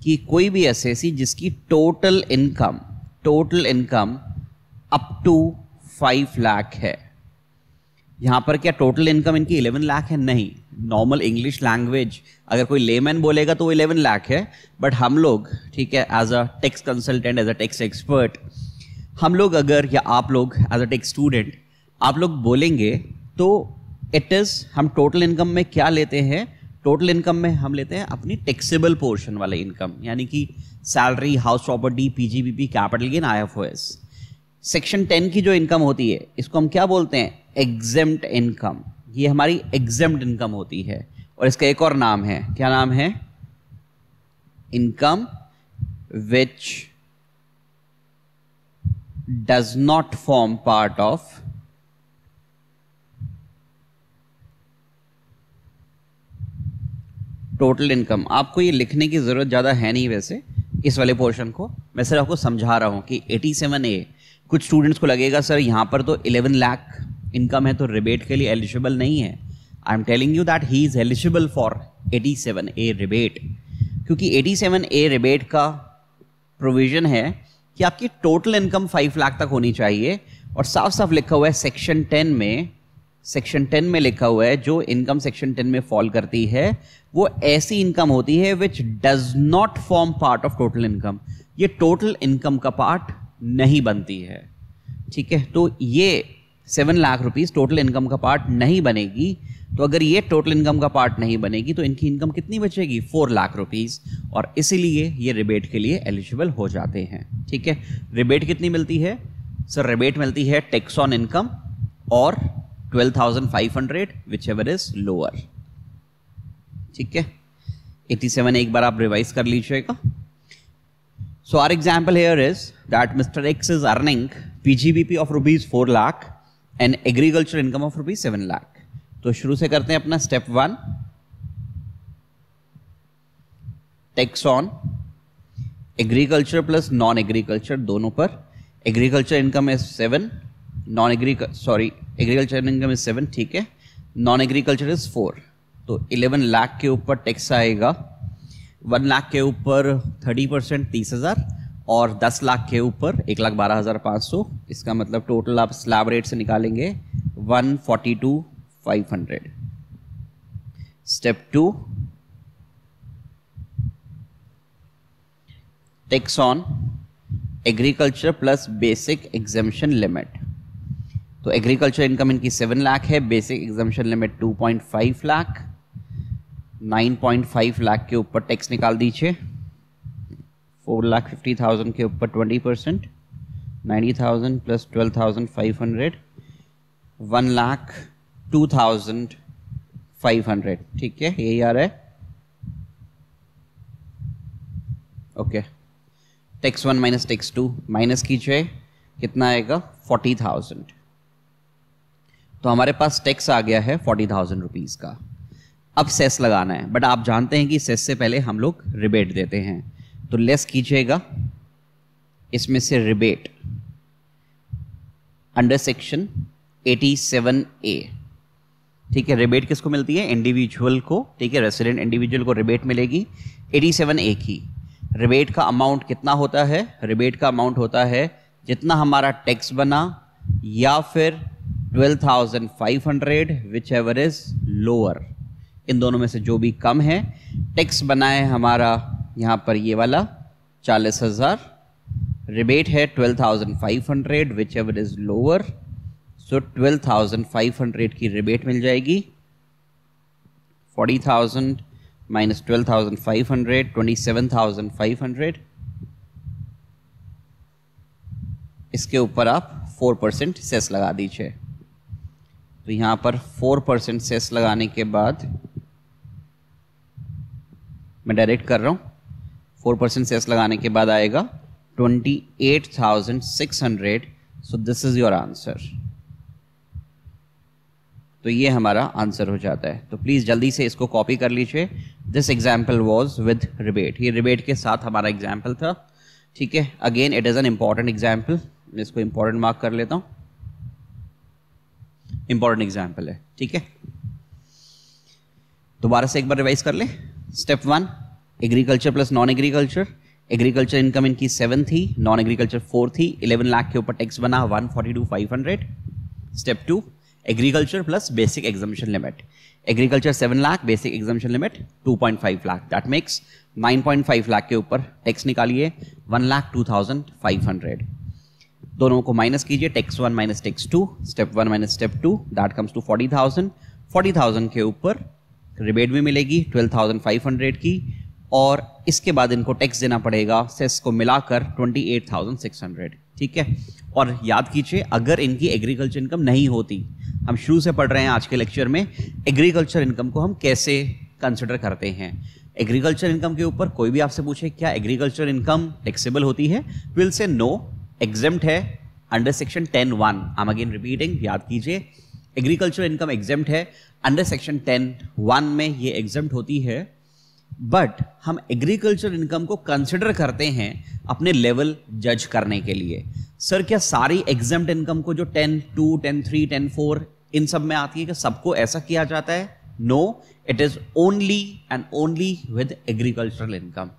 कि कोई भी एस जिसकी total income total income up to five lakh है। यहाँ पर क्या टोटल इनकम इनकी इलेवन लाख है? नहीं. नॉर्मल इंग्लिश लैंग्वेज अगर कोई लेमैन बोलेगा तो वो इलेवन लाख है. बट हम लोग, ठीक है as a tax consultant as a tax expert हम लोग अगर, या आप लोग एज अ टेक्स स्टूडेंट आप लोग बोलेंगे तो इट इज़ हम टोटल इनकम में क्या लेते हैं? टोटल इनकम में हम लेते हैं अपनी टेक्सेबल पोर्शन वाले इनकम यानी कि salary house property PGBP capital gain I F section ten की जो इनकम होती है, इसको हम क्या बोलते हैं? एग्जेम्ट इनकम ये हमारी एग्जेम्ट इनकम होती है। और इसका एक और नाम है। क्या नाम है? Income which does not form part of total income आपको ये लिखने की ज़रूरत ज़्यादा है नहीं वैसे। इस वाले पोर्शन को मैं सिर्फ़ आपको समझा रहा हूँ कि 87 ए कुछ स्टूडेंट्स को लगेगा, सर, यहाँ पर तो 11 लाख इनकम है तो रिबेट के लिए एलिजिबल नहीं है. I am telling you that he is eligible for 87 A rebate क्योंकि 87 ए रिबेट का प्रोविज़न है कि आपकी टोटल इनकम फाइव लाख तक होनी चाहिए, और साफ़ साफ़ लिखा हुआ है सेक्शन टेन में सेक्शन टेन में लिखा हुआ है, जो इनकम सेक्शन टेन में फॉल करती है, वो ऐसी इनकम होती है which does not form part of total income ये टोटल इनकम का पार्ट नहीं बनती है। ठीक है? तो ये seven lakh rupees total income का पार्ट नहीं बनेगी। तो अगर ये टोटल इनकम का पार्ट नहीं बनेगी तो इनकी इनकम कितनी बचेगी? फोर लाख रुपीस और इसीलिए ये रिबेट के लिए एलिजिबल हो जाते हैं। ठीक है? रिबेट कितनी मिलती है? सर रिबेट मिलती है टैक्स ऑन इनकम और twelve thousand five hundred whichever is lower ठीक है? एटी सेवन एक बार आप रिवाइज कर लीजिएगा। So our example here is that mister X is earning PGBP of rupees four lakh and agriculture income of rupees seven lakh तो शुरू से करते हैं अपना step one tax on agriculture plus non agriculture दोनों पर. एग्रीकल्चर इनकम है seven non agri sorry agriculture income is seven ठीक है. नॉन एग्रीकल्चर इज़ फोर तो इलेवन लाख के ऊपर टैक्स आएगा. वन लाख के ऊपर थर्टी परसेंट तीस हज़ार और दस लाख के ऊपर एक लाख बारह हज़ार पाँच सौ। इसका मतलब टोटल आप स्लैब रेट से निकालेंगे one forty two five hundred step two tax on agriculture plus basic exemption limit तो एग्रीकल्चर इनकम इनकी सेवन लाख है basic exemption limit two point five lakh 9.5 lakh के ऊपर टैक्स निकाल दीजिए। फोर लाख फिफ्टी थाउज़ेंड के ऊपर twenty percent ninety thousand plus twelve thousand five hundred one lakh two thousand five hundred ठीक है, यही आ रहा है। Okay tax one minus tax two minus कीजिए, कितना आएगा? फोर्टी थाउज़ेंड तो हमारे पास टैक्स आ गया है फोर्टी थाउज़ेंड रुपीज़ का। अब सेस लगाना है। बट आप जानते हैं कि सेस से पहले हम लोग रिबेट देते हैं। तो लेस कीजिएगा। इसमें से रिबेट अंडर सेक्शन 87 ए ठीक है रिबेट किसको मिलती है? इंडिविजुअल को। ठीक है रेसिडेंट इंडिविजुअल को रिबेट मिलेगी। 87 ए की। रिबेट का अमाउंट कितना होता है? रिबेट का अमाउंट होता है जितना हमारा टैक्स बना या फिर 12,500 विच एवर इज़ लोअर इन दोनों में से जो भी कम है टैक्स बना है हमारा यहाँ पर ये वाला चालीस हज़ार। रिबेट है twelve thousand five hundred whichever is lower so twelve thousand five hundred की रिबेट मिल जाएगी। Forty thousand minus twelve thousand five hundred, twenty seven thousand five hundred. इसके ऊपर आप फोर परसेंट सेस लगा दीजिए। तो यहाँ पर फोर परसेंट सेस लगाने के बाद मैं डायरेक्ट कर रहा हूँ। फोर परसेंट सेस लगाने के बाद आएगा twenty eight thousand six hundred so this is your answer तो ये हमारा आंसर हो जाता है। तो प्लीज़ जल्दी से इसको कॉपी कर लीजिए। This example was with rebate ये रिबेट के साथ हमारा एग्ज़ाम्पल था। ठीक है? Again it is an important example मैं इसको इंपॉर्टेंट मार्क कर लेता हूँ। इंपॉर्टेंट एग्ज़ाम्पल है। ठीक है? दोबारा से एक बार रिवाइज कर ले। Step one agriculture plus non agriculture agriculture income इनकी सेवन थी नॉन एग्रीकल्चर फोर थी इलेवन लाख के ऊपर टैक्स बना one forty two five hundred step two agriculture plus basic exemption limit agriculture seven lakh basic exemption limit two point five lakh that makes nine point five lakh के ऊपर tax निकालिए one lakh two thousand five hundred दोनों को minus कीजिए tax one minus takes to step one minus step two that comes to forty thousand forty thousand के ऊपर rebate भी मिलेगी ट्वेल्व थाउज़ेंड फाइव हंड्रेड की और इसके बाद इनको टैक्स देना पड़ेगा सेस को मिलाकर twenty eight thousand six hundred ठीक है? और याद कीजिए, अगर इनकी एग्रीकल्चर इनकम नहीं होती, हम शुरू से पढ़ रहे हैं आज के लेक्चर में एग्रीकल्चर इनकम को हम कैसे कंसिडर करते हैं? एग्रीकल्चर इनकम के ऊपर कोई भी आपसे पूछे, क्या एग्रीकल्चर इनकम टैक्सेबल होती है? विल से नो एग्जेम्प्ट है under section ten one I'm again repeating याद कीजिए एग्रीकल्चर इनकम एग्जेम्प्ट है अंडर सेक्शन टेन वन में ये एग्जेम्प्ट होती है बट हम एग्रीकल्चर इनकम को कंसिडर करते हैं अपने लेवल जज करने के लिए। सर क्या सारी एग्ज़ाम इनकम को जो ten two ten three ten four इन सब में आती है कि सबको ऐसा किया जाता है? No it is only and only with agricultural income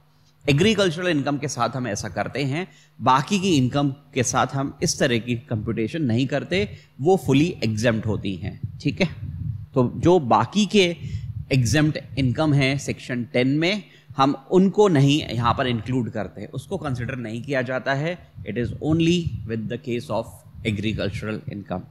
agricultural income के साथ हम ऐसा करते हैं, बाकी की इनकम के साथ हम इस तरह की कंप्यूटेशन नहीं करते, वो फुली एग्ज़ाम होती हैं, ठीक है? तो जो बाकी के एग्जाम्ड इनकम है सेक्शन टेन में, हम उनको नहीं यहाँ पर इंक्लूड करते उसको कंसिडर नहीं किया जाता है it is only with the case of agricultural income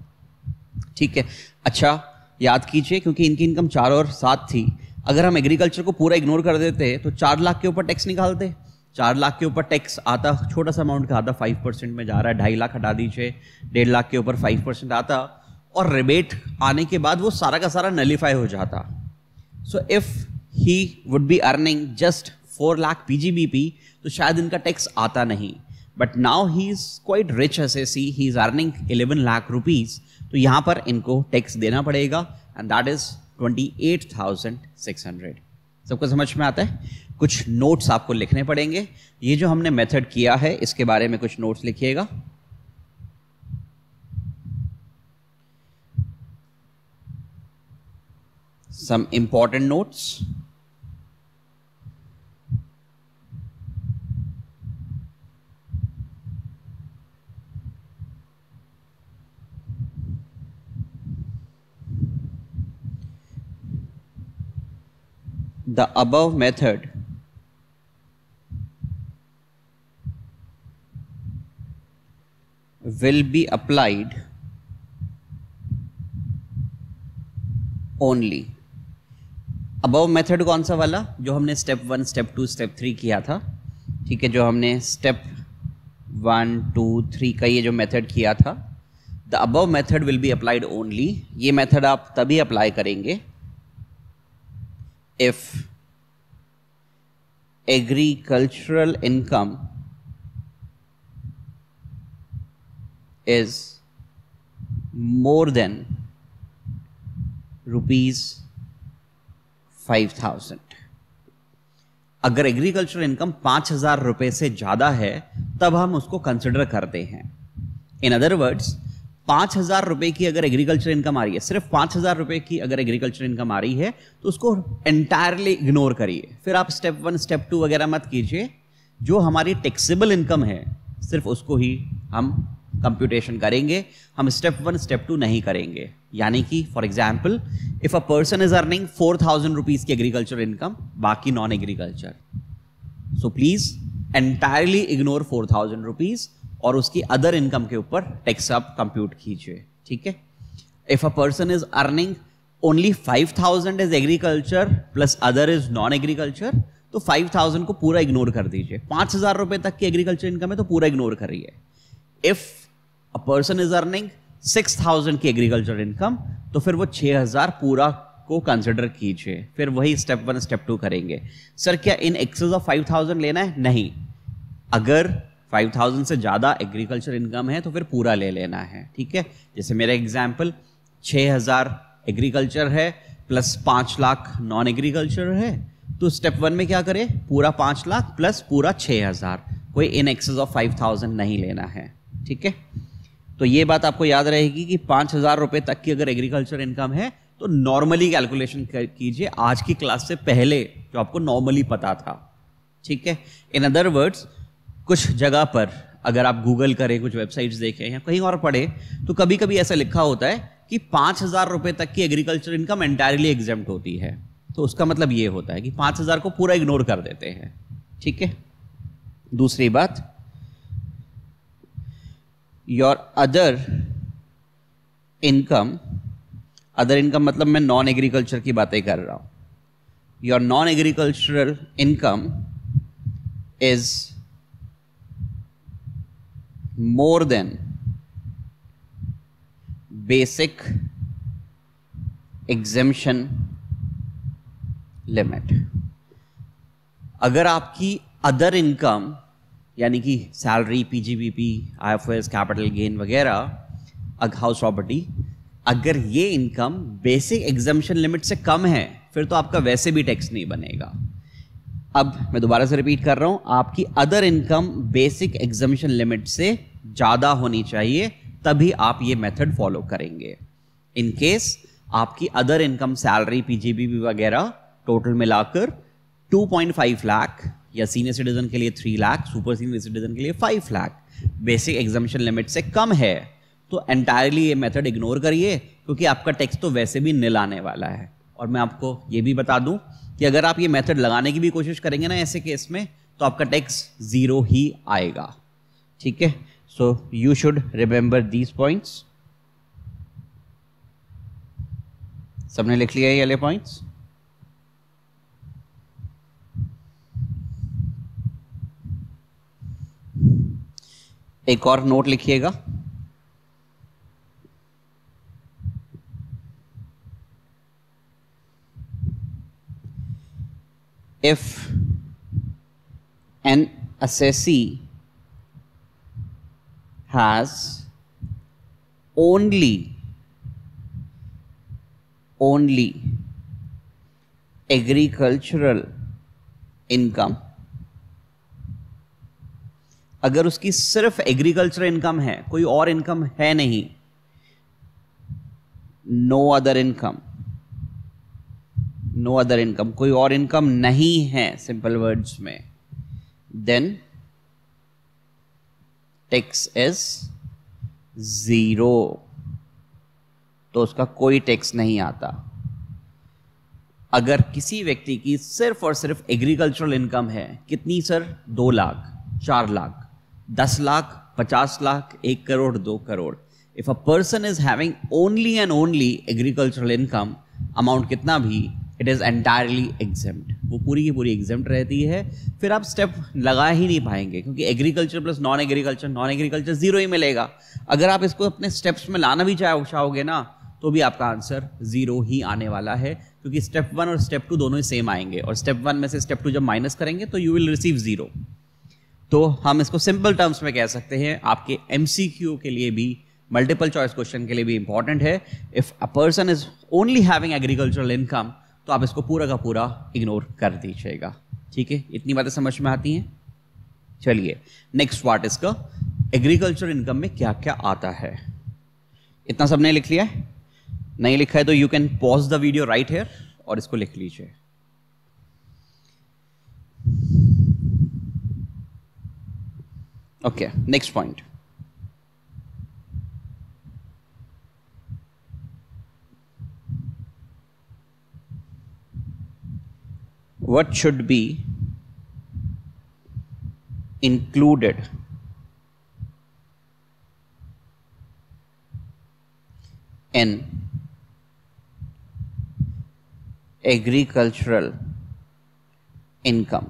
ठीक है? अच्छा याद कीजिए, क्योंकि इनकी इनकम चार और सात थी अगर हम एग्रीकल्चर को पूरा इग्नोर कर देते तो चार लाख के ऊपर टैक्स निकालते। चार लाख के ऊपर टैक्स आता, छोटा सा अमाउंट का आता फाइव परसेंट में जा रहा है, ढाई लाख हटा दीजिए, डेढ़ लाख के ऊपर फाइव परसेंट आता, और रिबेट आने के बाद वो सारा का सारा नलीफाई हो जाता। So if he would be earning just four lakh PGBP तो शायद इनका टैक्स आता नहीं। But now he is quite rich as a C he is earning eleven lakh rupees तो यहाँ पर इनको टैक्स देना पड़ेगा and that is twenty eight thousand six hundred सबको समझ में आता है? कुछ नोट्स आपको लिखने पड़ेंगे। ये जो हमने मेथड किया है, इसके बारे में कुछ नोट्स लिखिएगा। Some important notes. The above method. Will be applied only. Above method कौन सा वाला? जो हमने step one step two step three किया था। ठीक है, जो हमने स्टेप वन टू थ्री का ये जो मेथड किया था। The above method will be applied only ये मेथड आप तभी अप्लाई करेंगे agricultural income is more than rupees five thousand अगर एग्रीकल्चर इनकम पाँच हज़ार रुपए से ज़्यादा है, तब हम उसको कंसिडर करते हैं. इन अदर वर्ड्स पाँच हज़ार रुपए की अगर एग्रीकल्चर इनकम आ रही है, सिर्फ़ पाँच हज़ार रुपए की अगर एग्रीकल्चर इनकम आ रही है तो उसको एंटायरली इग्नोर करिए। फिर आप स्टेप वन स्टेप टू वगैरह मत कीजिए। जो हमारी टैक्सेबल इनकम है, सिर्फ़ उसको ही हम कंप्यूटेशन करेंगे। हम स्टेप वन स्टेप टू नहीं करेंगे। यानी कि for example if a person is earning four thousand rupees की एग्रीकल्चर इनकम बाकी non agriculture so please entirely ignore four thousand rupees और उसकी अदर इनकम के ऊपर टैक्स आप कंप्यूट कीजिए, ठीक है? If a person is earning only five thousand is agriculture plus other is non agriculture तो फाइव थाउज़ेंड को पूरा इग्नोर कर दीजिए। पाँच हज़ार रुपए तक की एग्रीकल्चर इनकम है तो पूरा इग्नोर करिए। If a person is earning six thousand की एग्रीकल्चर इनकम तो फिर वो छह हज़ार पूरा को कंसिडर कीजिए। फिर वही स्टेप वन स्टेप टू करेंगे। सर क्या in excess of five thousand लेना है? नहीं। अगर फाइव थाउज़ेंड से ज़्यादा एग्रीकल्चर इनकम है तो फिर पूरा ले लेना है, ठीक है? जैसे मेरा एग्ज़ाम्पल छः हज़ार एग्रीकल्चर है, प्लस पाँच लाख नॉन एग्रीकल्चर है तो स्टेप वन में क्या करें? पूरा पाँच लाख प्लस पूरा छः हज़ार। कोई in excess of five thousand नहीं लेना है, ठीक है? तो ये बात आपको याद रहेगी कि पाँच हज़ार रुपये तक की अगर एग्रीकल्चर इनकम है तो नॉर्मली कैलकुलेशन कीजिए, आज की क्लास से पहले जो आपको नॉर्मली पता था, ठीक है? इन अदर वर्ड्स कुछ जगह पर अगर आप गूगल करें, कुछ वेबसाइट्स देखें या कहीं और पढ़े तो कभी कभी ऐसा लिखा होता है कि पाँच हज़ार रुपये तक की एग्रीकल्चर इनकम एंटायरली एग्ज़ाम होती है। तो उसका मतलब ये होता है कि पाँच हज़ार को पूरा इग्नोर कर देते हैं। ठीक है? दूसरी बात your other income other income मतलब मैं नॉन एग्रीकल्चर की बातें कर रहा हूँ। Your non agricultural income is more than basic exemption limit अगर आपकी अदर इनकम यानी कि salary PGBP IFS capital gain वगैरह हाउस प्रॉपर्टी अगर ये इनकम बेसिक एग्जामेशन लिमिट से कम है, फिर तो आपका वैसे भी टैक्स नहीं बनेगा। अब मैं दोबारा से रिपीट कर रहा हूँ, आपकी other income basic exemption limit से ज़्यादा होनी चाहिए, तभी आप ये मेथड फॉलो करेंगे। इन केस आपकी अदर इनकम सैलरी पीजीबी वगैरह टोटल मिलाकर 2.5 लाख या सीनियर सिटीजन के लिए 3 लाख सुपर सीनियर सिटीजन के लिए 5 लाख बेसिक एग्जामिशन लिमिट से कम है तो एंटायरली ये मेथड इग्नोर करिए, क्योंकि आपका टैक्स तो वैसे भी नील आने वाला है। और मैं आपको ये भी बता दूँ कि अगर आप ये मेथड लगाने की भी कोशिश करेंगे ना ऐसे केस में तो आपका टैक्स ज़ीरो ही आएगा। ठीक है? So you should remember these points सबने लिख लिया ये वाले पॉइंट्स एक और नोट लिखिएगा। If an assessee has only only agricultural income अगर उसकी सिर्फ़ एग्रीकल्चर इनकम है कोई और इनकम है नहीं no other income no other income कोई और इनकम नहीं है सिंपल वर्ड्स में देन टैक्स इज़ ज़ीरो तो उसका कोई टैक्स नहीं आता। अगर किसी व्यक्ति की सिर्फ़ और सिर्फ़ एग्रीकल्चरल इनकम है, कितनी सर दो लाख, चार लाख, दस लाख, पचास लाख, एक करोड़, दो crore. If a person is having only and only agricultural income amount कितना भी इट इज़ एंटायरली एग्जाम्ड वो पूरी की पूरी एग्जाम्ड रहती है। फिर आप स्टेप लगा ही नहीं पाएँगे, क्योंकि agriculture plus non agriculture non agriculture zero ही मिलेगा। अगर आप इसको अपने स्टेप्स में लाना भी चाहो, चाहोगे ना तो भी आपका आंसर ज़ीरो ही आने वाला है, क्योंकि स्टेप वन और स्टेप टू दोनों ही सेम आएँगे। और स्टेप वन में से स्टेप टू जब माइनस करेंगे तो यू विल रिसीव ज़ीरो तो हम इसको सिंपल टर्म्स में कह सकते हैं। आपके MCQ के लिए भी मल्टीपल चॉइस क्वेश्चन के लिए भी इंपॉर्टेंट है। If a person is only having agricultural income तो आप इसको पूरा का पूरा इग्नोर कर दीजिएगा। ठीक है? इतनी बातें समझ में आती हैं? चलिए नेक्स्ट पार्ट इसका एग्रीकल्चर इनकम में क्या क्या आता है? इतना सबने लिख लिया है? नहीं लिखा है तो you can pause the video right here और इसको लिख लीजिए। Okay next point what should be included. In agricultural income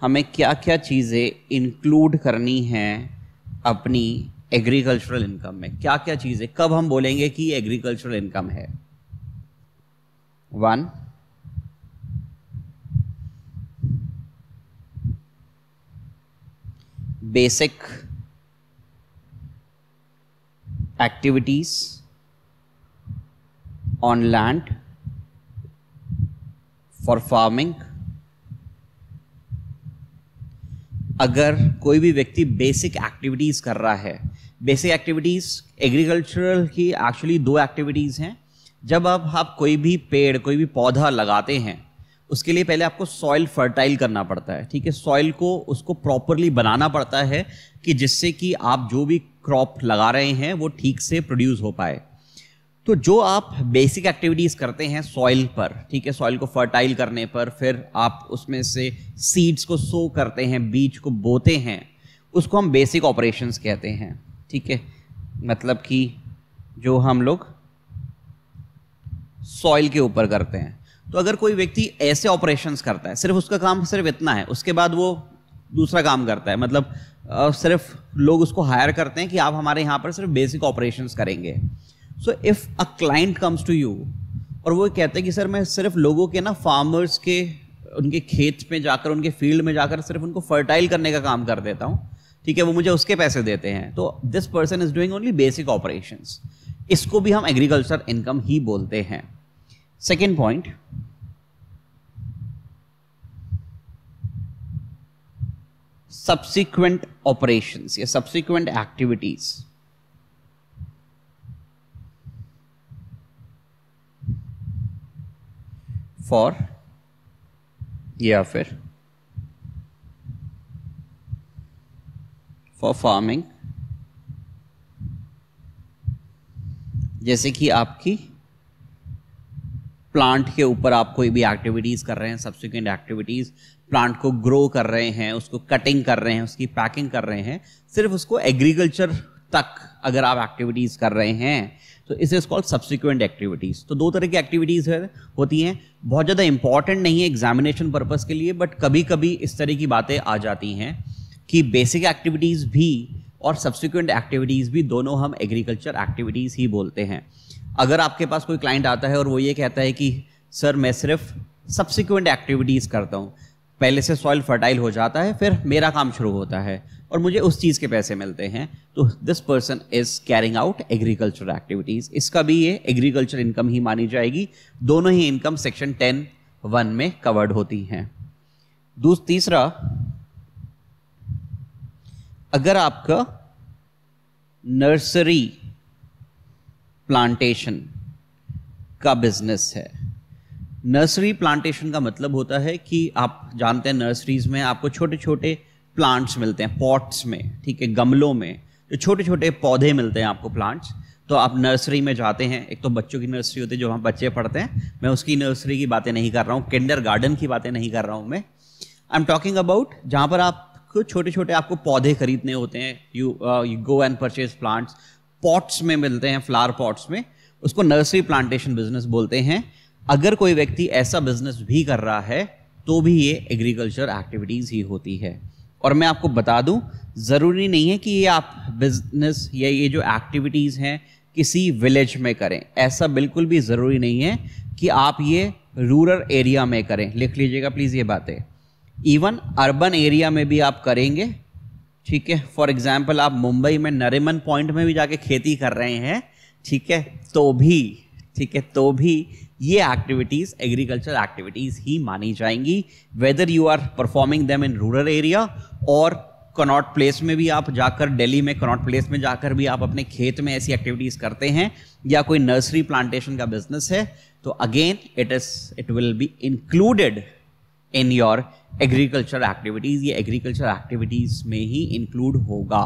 हमें क्या क्या चीज़ें इंक्लूड करनी हैं अपनी एग्रीकल्चरल इनकम में? क्या क्या चीज़ें? कब हम बोलेंगे कि एग्रीकल्चरल इनकम है? One basic activities on land for farming. अगर कोई भी व्यक्ति बेसिक एक्टिविटीज़ कर रहा है बेसिक एक्टिविटीज़ एग्रीकल्चरल की एक्चुअली दो एक्टिविटीज़ हैं। जब अब आप कोई भी पेड़, कोई भी पौधा लगाते हैं उसके लिए पहले आपको सॉइल फर्टाइल करना पड़ता है, ठीक है? सॉइल को, उसको प्रॉपरली बनाना पड़ता है कि जिससे कि आप जो भी क्रॉप लगा रहे हैं, वो ठीक से प्रोड्यूस हो पाए। तो जो आप बेसिक एक्टिविटीज़ करते हैं सॉइल पर, ठीक है? सॉइल को फर्टाइल करने पर, फिर आप उसमें से सीड्स को सो करते हैं, बीज को बोते हैं, उसको हम बेसिक ऑपरेशंस कहते हैं, ठीक है? मतलब कि जो हम लोग सॉइल के ऊपर करते हैं। तो अगर कोई व्यक्ति ऐसे ऑपरेशंस करता है, सिर्फ़ उसका काम सिर्फ़ इतना है, उसके बाद वो दूसरा काम करता है मतलब सिर्फ़ लोग उसको हायर करते हैं कि आप हमारे यहाँ पर सिर्फ़ बेसिक ऑपरेशंस करेंगे। So if a client comes to you और वो कहते हैं कि, सर, मैं सिर्फ़ लोगों के ना फार्मर्स के, उनके खेत में जाकर, उनके फ़ील्ड में जाकर सिर्फ़ उनको फर्टाइल करने का काम कर देता हूँ, ठीक है, वो मुझे उसके पैसे देते हैं। तो this person is doing only basic operations इसको भी हम एग्रीकल्चर इनकम ही बोलते हैं। Second point subsequent operations या subsequent activities for या फिर फॉर फ़ार्मिंग जैसे कि आपकी प्लांट के ऊपर आप कोई भी एक्टिविटीज़ कर रहे हैं सब्सिक्वेंट एक्टिविटीज़ प्लांट को ग्रो कर रहे हैं, उसको कटिंग कर रहे हैं, उसकी पैकिंग कर रहे हैं, सिर्फ़ उसको एग्रीकल्चर तक अगर आप एक्टिविटीज़ कर रहे हैं तो इसे इज़ कॉल्ड सब्सिक्वेंट एक्टिविटीज़ तो दो तरह की एक्टिविटीज़ है, होती हैं। बहुत ज़्यादा इंपॉर्टेंट नहीं है एग्जामिनेशन पर्पज़ के लिए बट कभी कभी इस तरह की बातें आ जाती हैं कि बेसिक एक्टिविटीज़ भी और सब्सिक्वेंट एक्टिविटीज़ भी दोनों हम एग्रीकल्चर एक्टिविटीज़ ही बोलते हैं। अगर आपके पास कोई क्लाइंट आता है और वो ये कहता है कि, सर, मैं सिर्फ़ सब्सिक्वेंट एक्टिविटीज़ करता हूँ। पहले से सॉइल फर्टाइल हो जाता है, फिर मेरा काम शुरू होता है और मुझे उस चीज़ के पैसे मिलते हैं। तो this person is carrying out agriculture activities इसका भी ये एग्रीकल्चर इनकम ही मानी जाएगी। दोनों ही इनकम सेक्शन टेन वन में कवर्ड होती हैं। तीसरा, अगर आपका नर्सरी प्लांटेशन का बिज़नेस है। नर्सरी प्लांटेशन का मतलब होता है कि आप जानते हैं नर्सरीज में आपको छोटे छोटे प्लांट्स मिलते हैं, पॉट्स में, ठीक है, गमलों में जो छोटे छोटे पौधे मिलते हैं आपको प्लांट्स। तो आप नर्सरी में जाते हैं, एक तो बच्चों की नर्सरी होती है जो वहाँ बच्चे पढ़ते हैं, मैं उसकी नर्सरी की बातें नहीं कर रहा हूँ, किंडर गार्डन की बातें नहीं कर रहा हूँ मैं। आई एम टॉकिंग अबाउट जहाँ पर आपको छोटे छोटे आपको पौधे खरीदने होते हैं you you go and purchase plants pots में मिलते हैं फ्लावर पॉट्स में, उसको नर्सरी प्लांटेशन बिज़नेस बोलते हैं। अगर कोई व्यक्ति ऐसा बिज़नेस भी कर रहा है तो भी ये एग्रीकल्चर एक्टिविटीज़ ही होती है। और मैं आपको बता दूँ, ज़रूरी नहीं है कि ये आप बिज़नेस या ये जो एक्टिविटीज़ हैं, किसी विलेज में करें। ऐसा बिल्कुल भी ज़रूरी नहीं है कि आप ये रूरल एरिया में करें। लिख लीजिएगा प्लीज़ ये बातें। इवन अर्बन एरिया में भी आप करेंगे ठीक है? फॉर एग्ज़ाम्पल आप मुंबई में नरेमन पॉइंट में भी जाके खेती कर रहे हैं, ठीक है? तो भी, ठीक है? तो भी ये एक्टिविटीज़ एग्रीकल्चर एक्टिविटीज़ ही मानी जाएँगी whether you are performing them in rural area और कनॉट प्लेस में भी आप जाकर दिल्ली में कनॉट प्लेस में जाकर भी आप अपने खेत में ऐसी एक्टिविटीज़ करते हैं, या कोई नर्सरी प्लांटेशन का बिज़नेस है तो again it is it will be included in your agriculture activities ये एग्रीकल्चर एक्टिविटीज़ में ही इंक्लूड होगा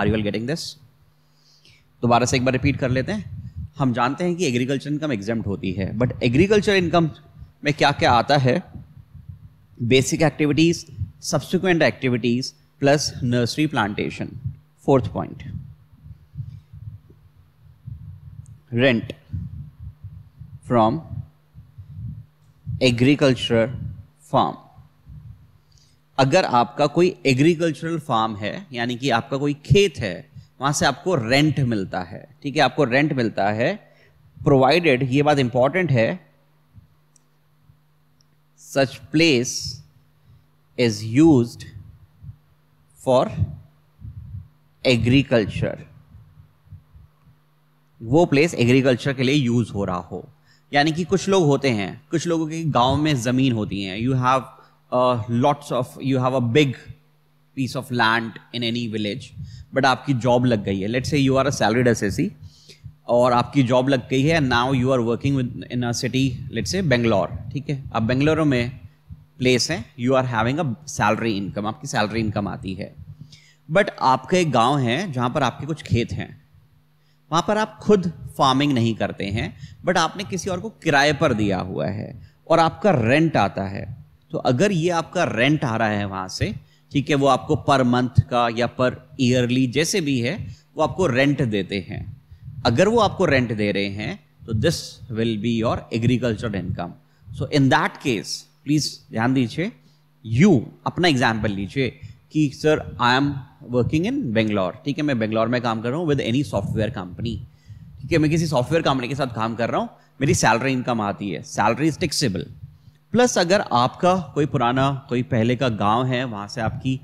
आर यू गेटिंग दिस दोबारा से एक बार रिपीट कर लेते हैं। हम जानते हैं कि एग्रीकल्चर इनकम एग्ज़ाम होती है। बट एग्रीकल्चर इनकम में क्या क्या आता है? Basic activities subsequent activities plus nursery plantation fourth point rent from agriculture farm अगर आपका कोई एग्रीकल्चरल फार्म है, यानी कि आपका कोई खेत है, वहाँ से आपको रेंट मिलता है, ठीक है? आपको रेंट मिलता है प्रोवाइडेड ये बात इंपॉर्टेंट है such place is use for agriculture वो प्लेस एग्रीकल्चर के लिए यूज़ हो रहा हो। यानी कि कुछ लोग होते हैं, कुछ लोगों के गाँव में ज़मीन होती है। You have lots of you have a big piece of land in any village but आपकी जॉब लग गई है। Let's say you are a salaried as और आपकी जॉब लग गई है now you are working within a city let's say Bangalore ठीक है? अब बेंगलोर में प्लेस है you are having a salary income आपकी सैलरी इनकम आती है। बट आपका एक गाँव है जहाँ पर आपके कुछ खेत हैं। वहाँ पर आप खुद फ़ार्मिंग नहीं करते हैं बट आपने किसी और को किराए पर दिया हुआ है और आपका रेंट आता है। तो अगर ये आपका रेंट आ रहा है वहाँ से, ठीक है, वो आपको पर मंथ का या पर ईयरली जैसे भी है, वो आपको रेंट देते हैं। अगर वो आपको रेंट दे रहे हैं तो this will be your agriculture income so in that case please ध्यान दीजिए यू अपना एग्ज़ाम्पल लीजिए कि sir I am working in Bangalore ठीक है, मैं बेंगलोर में काम कर रहा हूँ विद एनी सॉफ्टवेयर कंपनी ठीक है, मैं किसी सॉफ्टवेयर कंपनी के साथ काम कर रहा हूँ, मेरी सैलरी इनकम आती है. सैलरी इज़ टेक्सेबल प्लस अगर आपका कोई पुराना, कोई पहले का गाँव है, वहाँ से आपकी,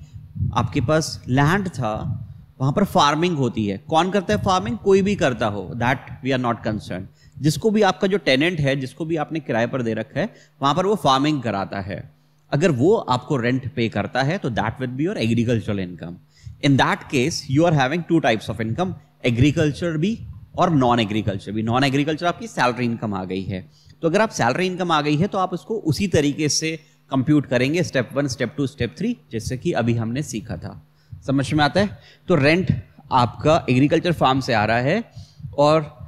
आपके पास लैंड था, वहाँ पर फ़ार्मिंग होती है. कौन करता है फ़ार्मिंग कोई भी करता हो. That we are not concern जिसको भी आपका जो टेनेंट है, जिसको भी आपने किराए पर दे रखा है, वहाँ पर वो फ़ार्मिंग कराता है. अगर वो आपको रेंट पे करता है तो that will be your agricultural income in that case you are having two types of income agriculture भी और नॉन एग्रीकल्चर भी। नॉन एग्रीकल्चर आपकी सैलरी इनकम आ गई है। तो अगर आप सैलरी इनकम आ गई है तो आप उसको उसी तरीके से कंप्यूट करेंगे step one step two step three जैसे कि अभी हमने सीखा था। समझ में आता है? तो रेंट आपका एग्रीकल्चर फार्म से आ रहा है और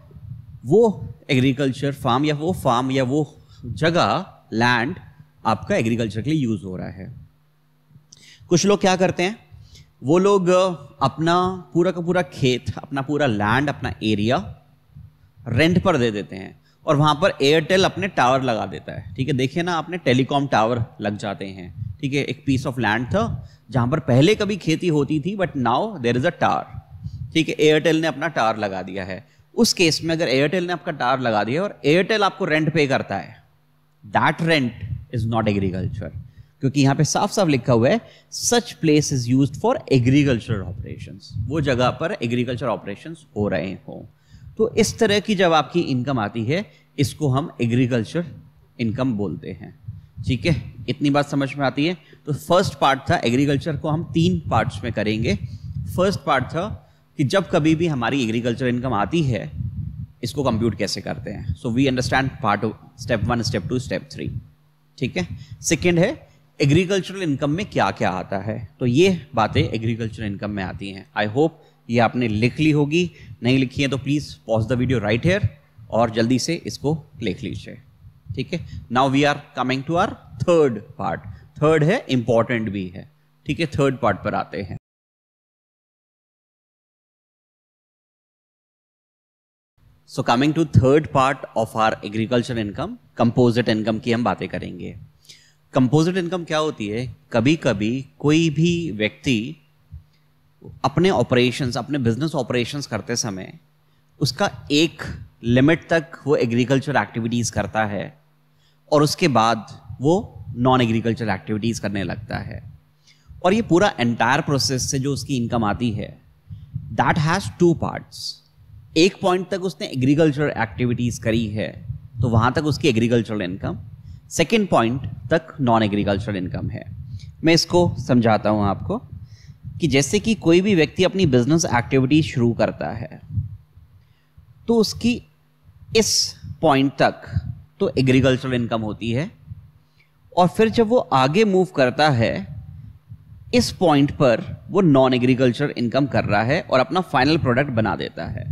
वो एग्रीकल्चर फार्म या वो फार्म या वो जगह लैंड आपका एग्रीकल्चर के लिए यूज़ हो रहा है। कुछ लोग क्या करते हैं? वो लोग अपना पूरा का पूरा खेत, अपना पूरा लैंड अपना एरिया रेंट पर दे देते हैं और वहाँ पर एयरटेल अपने टावर लगा देता है। ठीक है, देखिए ना, आपने टेलीकॉम टावर लग जाते हैं। ठीक है, एक पीस ऑफ़ लैंड था, जहाँ पर पहले कभी खेती होती थी but now there is a tower ठीक है एयरटेल ने अपना टावर लगा दिया है। उस केस में अगर एयरटेल ने आपका टावर लगा दिया और एयरटेल आपको रेंट पे करता है that rent is not agriculture क्योंकि यहाँ पे साफ़ साफ़ लिखा हुआ है such place is use for agriculture operation वो जगह पर एग्रीकल्चर ऑपरेशन हो रहे हों। तो इस तरह की जब आपकी इनकम आती है, इसको हम एग्रीकल्चर इनकम बोलते हैं। ठीक है? इतनी बात समझ में आती है? तो फ़र्स्ट पार्ट था एग्रीकल्चर को हम तीन पार्ट्स में करेंगे। फ़र्स्ट पार्ट था कि जब कभी भी हमारी एग्रीकल्चर इनकम आती है, इसको कंप्यूट कैसे करते हैं? So we understand part step one step two step three ठीक है? सेकेंड है एग्रीकल्चरल इनकम में क्या क्या आता है? तो ये बातें एग्रीकल्चरल इनकम में आती हैं। आई होप ये आपने लिख ली होगी। नहीं लिखी है तो please pause the video right here और जल्दी से इसको लिख लीजिए। ठीक है? Now we are coming to our third part third है इंपॉर्टेंट भी है। ठीक है? थर्ड पार्ट पर आते हैं। So coming to third part of our agriculture income composite income की हम बातें करेंगे। कंपोजिट इनकम क्या होती है? कभी कभी कोई भी व्यक्ति अपने ऑपरेशंस अपने बिज़नेस ऑपरेशंस करते समय उसका एक लिमिट तक वो एग्रीकल्चर एक्टिविटीज़ करता है और उसके बाद वो नॉन एग्रीकल्चर एक्टिविटीज़ करने लगता है। और ये पूरा एंटायर प्रोसेस से जो उसकी इनकम आती है दैट हैज़ टू पार्ट्स एक पॉइंट तक उसने एग्रीकल्चर एक्टिविटीज़ करी है तो वहाँ तक उसकी एग्रीकल्चरल इनकम सेकेंड पॉइंट तक नॉन एग्रीकल्चरल इनकम है। मैं इसको समझाता हूँ आपको कि जैसे कि कोई भी व्यक्ति अपनी बिज़नेस एक्टिविटी शुरू करता है तो उसकी इस पॉइंट तक तो एग्रीकल्चरल इनकम होती है और फिर जब वो आगे मूव करता है, इस पॉइंट पर वो नॉन एग्रीकल्चर इनकम कर रहा है और अपना फाइनल प्रोडक्ट बना देता है।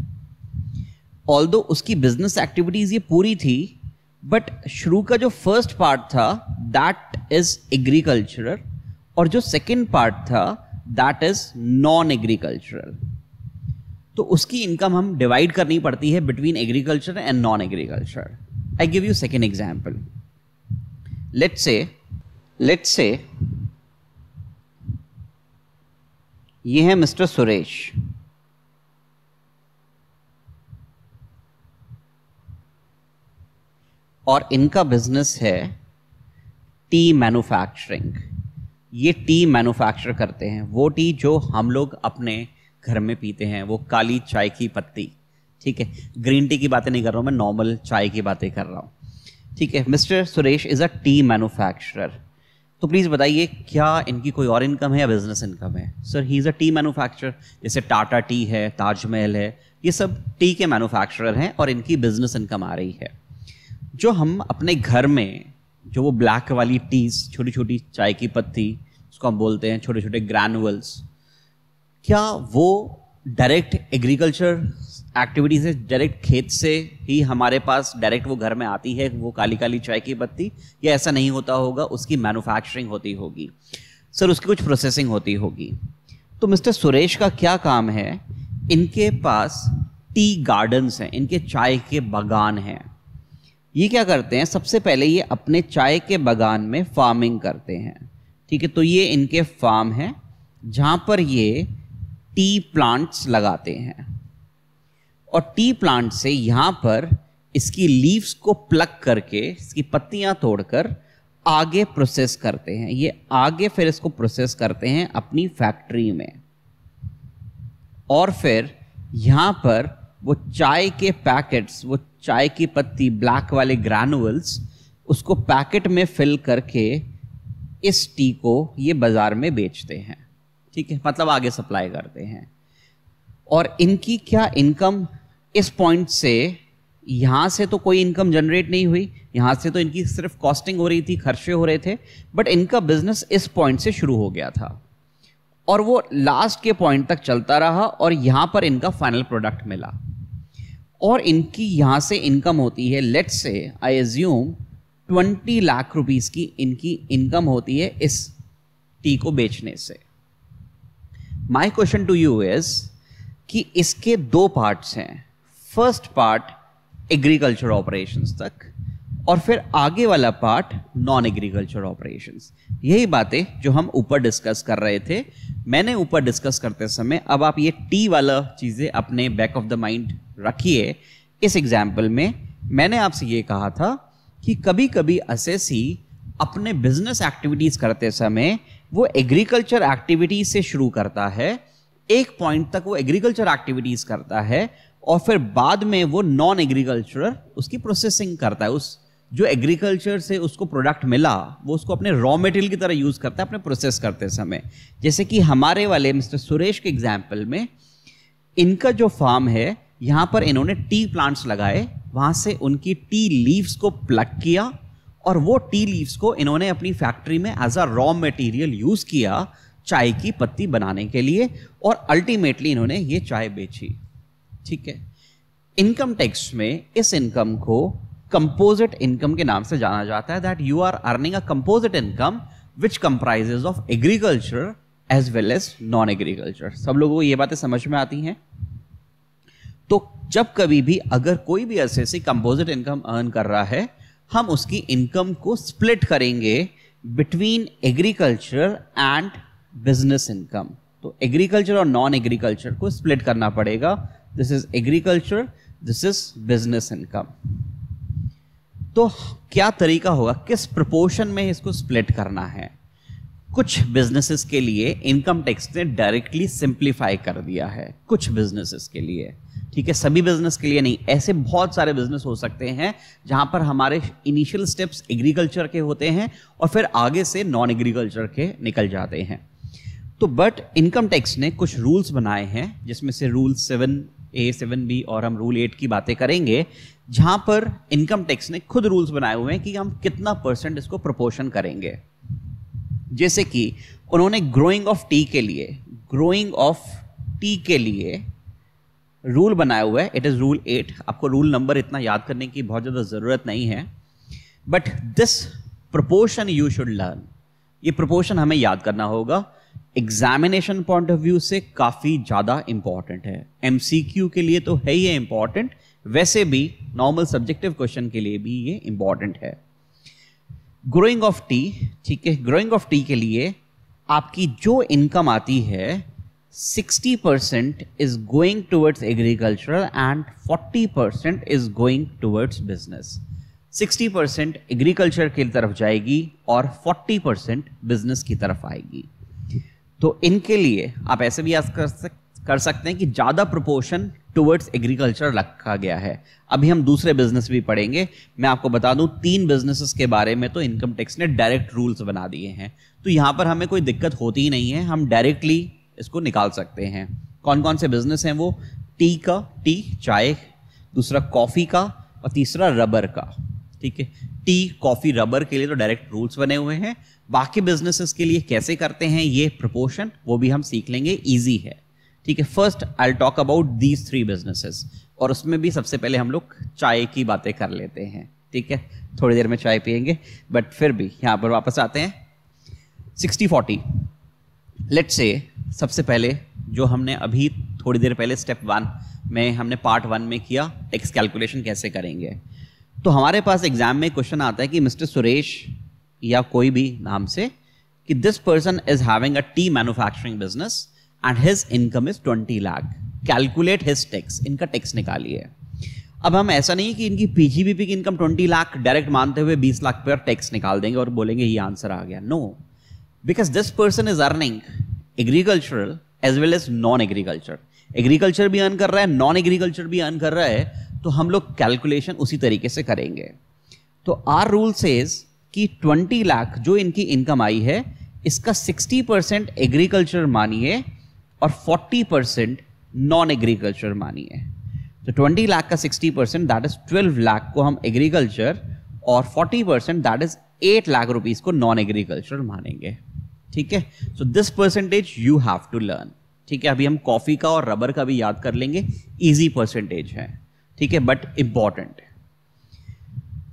ऑल उसकी बिज़नेस एक्टिविटीज़ ये पूरी थी बट शुरू का जो फ़र्स्ट पार्ट था दैट इज़ एग्रीकल्चरल और जो सेकेंड पार्ट था दैट इज़ नॉन एग्रीकल्चरल तो उसकी इनकम हम डिवाइड करनी पड़ती है between agriculture and non agriculture I give you second example let say let say ये है मिस्टर सुरेश और इनका बिज़नेस है टी मैन्युफैक्चरिंग ये टी मैन्युफैक्चर करते हैं। वो टी जो हम लोग अपने घर में पीते हैं, वो काली चाय की पत्ती। ठीक है? ग्रीन टी की बातें नहीं कर रहा हूँ, मैं नॉर्मल चाय की बातें कर रहा हूँ। ठीक है? Mister Suresh is a tea manufacturer तो प्लीज़ बताइए, क्या इनकी कोई और इनकम है या बिज़नेस इनकम है? Sir he is a tea manufacturer जैसे टाटा टी है ताजमहल है, ये सब टी के मैन्युफैक्चरर हैं और इनकी बिज़नेस इनकम आ रही है। जो हम अपने घर में जो वो ब्लैक वाली टीज छोटी छोटी चाय की पत्ती, उसको हम बोलते हैं छोटे छोटे ग्रैनुअल्स क्या वो डायरेक्ट एग्रीकल्चर एक्टिविटीज़ है डायरेक्ट खेत से ही हमारे पास डायरेक्ट वो घर में आती है, वो काली काली चाय की पत्ती? या ऐसा नहीं होता होगा, उसकी मैन्युफैक्चरिंग होती होगी। सर, उसकी कुछ प्रोसेसिंग होती होगी। तो मिस्टर सुरेश का क्या काम है? इनके पास टी गार्डन्स हैं, इनके चाय के बागान हैं। ये क्या करते हैं? सबसे पहले ये अपने चाय के बागान में फ़ार्मिंग करते हैं। ठीक है तो ये इनके फार्म हैं, जहाँ पर ये टी प्लांट्स लगाते हैं। और टी प्लांट से यहाँ पर इसकी लीव्स को प्लग करके, इसकी पत्तियाँ तोड़कर आगे प्रोसेस करते हैं। ये आगे फिर इसको प्रोसेस करते हैं अपनी फैक्ट्री में। और फिर यहाँ पर वो चाय के पैकेट्स वो चाय की पत्ती ब्लैक वाले ग्रैनुअल्स उसको पैकेट में फिल करके इस टी को ये बाज़ार में बेचते हैं। ठीक है? मतलब आगे सप्लाई करते हैं। और इनकी क्या इनकम? इस पॉइंट से यहाँ से तो कोई इनकम जनरेट नहीं हुई। यहाँ से तो इनकी सिर्फ़ कॉस्टिंग हो रही थी, खर्चे हो रहे थे, बट इनका बिज़नेस इस पॉइंट से शुरू हो गया था। और वो लास्ट के पॉइंट तक चलता रहा और यहाँ पर इनका फाइनल प्रोडक्ट मिला। और इनकी यहाँ से इनकम होती है let say I assume twenty lakh rupees की इनकी इनकम होती है इस टी को बेचने से। My question to you is कि इसके दो पार्ट्स हैं। फ़र्स्ट पार्ट एग्रीकल्चर ऑपरेशंस तक, और फिर आगे वाला पार्ट नॉन एग्रीकल्चर ऑपरेशंस यही बातें जो हम ऊपर डिस्कस कर रहे थे। मैंने ऊपर डिस्कस करते समय अब आप ये टी वाला चीज़ें अपने बैक ऑफ़ द माइंड रखिए। इस एग्ज़ाम्पल में मैंने आपसे ये कहा था कि कभी कभी असेसी अपने बिज़नेस एक्टिविटीज़ करते समय वो एग्रीकल्चर एक्टिविटीज़ से शुरू करता है, एक पॉइंट तक वो एग्रीकल्चर एक्टिविटीज़ करता है और फिर बाद में वो नॉन एग्रीकल्चरल उसकी प्रोसेसिंग करता है। उस जो एग्रीकल्चर से उसको प्रोडक्ट मिला, वो उसको अपने रॉ मटेरियल की तरह यूज़ करता है अपने प्रोसेस करते समय। जैसे कि हमारे वाले मिस्टर सुरेश के एग्ज़ाम्पल में इनका जो फार्म है यहाँ पर इन्होंने टी प्लांट्स लगाए, वहाँ से उनकी टी लीव्स को प्लग किया और वो टी लीव्स को इन्होंने अपनी फैक्ट्री में as a raw material use किया चाय की पत्ती बनाने के लिए और अल्टीमेटली इन्होंने ये चाय बेची। ठीक है? इनकम टैक्स में इस इनकम को कंपोजिट इनकम के नाम से जाना जाता है that you are earning a composite income which comprises of agriculture as well as non agriculture सब लोगों को ये बातें समझ में आती हैं? तो जब कभी भी अगर कोई भी ऐसे कंपोजिट इनकम अर्न कर रहा है, हम उसकी इनकम को स्प्लिट करेंगे between agriculture and business income तो एग्रीकल्चर और नॉन एग्रीकल्चर को स्प्लिट करना पड़ेगा। This is agriculture this is business income तो क्या तरीका होगा? किस प्रपोर्शन में इसको स्प्लिट करना है? कुछ बिजनेसेस के लिए इनकम टैक्स ने डायरेक्टली सिंप्लीफाई कर दिया है, कुछ बिजनेसेस के लिए। ठीक है, सभी बिज़नेस के लिए नहीं, ऐसे बहुत सारे बिज़नेस हो सकते हैं जहाँ पर हमारे इनिशियल स्टेप्स एग्रीकल्चर के होते हैं और फिर आगे से नॉन एग्रीकल्चर के निकल जाते हैं। तो बट इनकम टैक्स ने कुछ रूल्स बनाए हैं, जिसमें से rule seven A seven B और हम रूल एट की बातें करेंगे, जहाँ पर इनकम टैक्स ने खुद रूल्स बनाए हुए हैं कि हम कितना परसेंट इसको प्रपोर्शन करेंगे। जैसे कि उन्होंने ग्रोइंग ऑफ़ टी के लिए ग्रोइंग ऑफ़ टी के लिए रूल बनाया हुआ है। इट इज़ रूल एट आपको रूल नंबर इतना याद करने की बहुत ज़्यादा ज़रूरत नहीं है। But this proportion you should learn ये प्रपोर्शन हमें याद करना होगा। एग्जामिनेशन पॉइंट ऑफ़ व्यू से काफ़ी ज़्यादा इंपॉर्टेंट है। एमसीक्यू के लिए तो है ये इंपॉर्टेंट वैसे भी नॉर्मल सब्जेक्टिव क्वेश्चन के लिए भी ये इंपॉर्टेंट है। ग्रोइंग ऑफ़ टी ठीक है? ग्रोइंग ऑफ़ टी के लिए आपकी जो इनकम आती है 60% is going towards agricultural and 40% is going towards business 60% agriculture की तरफ़ जाएगी और 40% बिज़नेस की तरफ़ आएगी। तो इनके लिए आप ऐसे भी कर, सक, कर सकते हैं कि ज़्यादा प्रोपोर्शन टुवर्ड्स एग्रीकल्चर रखा गया है। अभी हम दूसरे बिज़नेस भी पढ़ेंगे। मैं आपको बता दूँ, तीन बिजनेसेस के बारे में तो इनकम टैक्स ने डायरेक्ट रूल्स बना दिए हैं। तो यहाँ पर हमें कोई दिक्कत होती ही नहीं है, हम डायरेक्टली इसको निकाल सकते हैं। कौन कौन से बिज़नेस हैं वो? टी का टी चाय, दूसरा कॉफ़ी का और तीसरा रबर का। ठीक है? टी कॉफ़ी रबर के लिए तो डायरेक्ट रूल्स बने हुए हैं। बाकी बिजनेसेस के लिए कैसे करते हैं ये प्रपोर्शन वो भी हम सीख लेंगे। ईजी है। ठीक है first I talk about these three businesses और उसमें भी सबसे पहले हम लोग चाय की बातें कर लेते हैं, ठीक है? थोड़ी देर में चाय पियेंगे बट फिर भी यहाँ पर वापस आते हैं। सिक्सटी फोर्टी लेट से सबसे पहले जो हमने अभी थोड़ी देर पहले स्टेप वन में हमने पार्ट वन में किया टैक्स कैलकुलेशन कैसे करेंगे? तो हमारे पास एग्ज़ाम में क्वेश्चन आता है कि मिस्टर सुरेश या कोई भी नाम से कि this person is having a tea manufacturing business and his income is twenty lakh calculate his tax इनका टैक्स निकालिए। अब हम ऐसा नहीं कि इनकी पीजीबीपी की इनकम ट्वेंटी लाख डायरेक्ट मानते हुए बीस लाख पर टैक्स निकाल देंगे और बोलेंगे ये आंसर आ गया। No because this person is earning agricultural as well as non agriculture agriculture भी अर्न कर रहा है नॉन एग्रीकल्चर भी अर्न कर रहा है तो हम लोग कैलकुलेशन उसी तरीके से करेंगे। तो आर रूल सेज कि 20 लाख जो इनकी इनकम आई है, इसका 60 परसेंट एग्रीकल्चर मानिए और 40 परसेंट नॉन एग्रीकल्चर मानिए। तो 20 लाख का 60 परसेंट दैट इज़ 12 लाख को हम एग्रीकल्चर और 40 percent that is 8 lakh rupees को नॉन एग्रीकल्चर मानेंगे। ठीक है? So this percentage you have to learn ठीक है? अभी हम कॉफ़ी का और रबर का भी याद कर लेंगे। इजी परसेंटेज है। ठीक है? बट इंपॉर्टेंट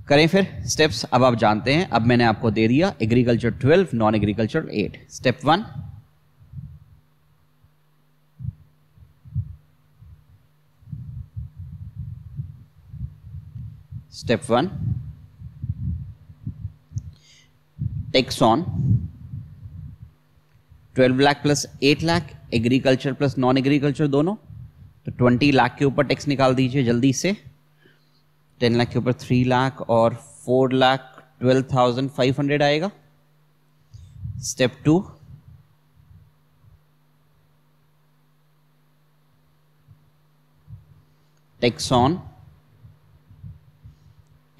करें फिर स्टेप्स अब आप जानते हैं। अब मैंने आपको दे दिया agriculture twelve non agriculture eight step one step one tax on twelve lakh plus eight lakh agriculture plus non agriculture दोनों. तो ट्वेंटी लाख के ऊपर टैक्स निकाल दीजिए जल्दी से. टेन लाख के ऊपर थ्री लाख और four lakh twelve thousand five hundred आएगा. Step two tax on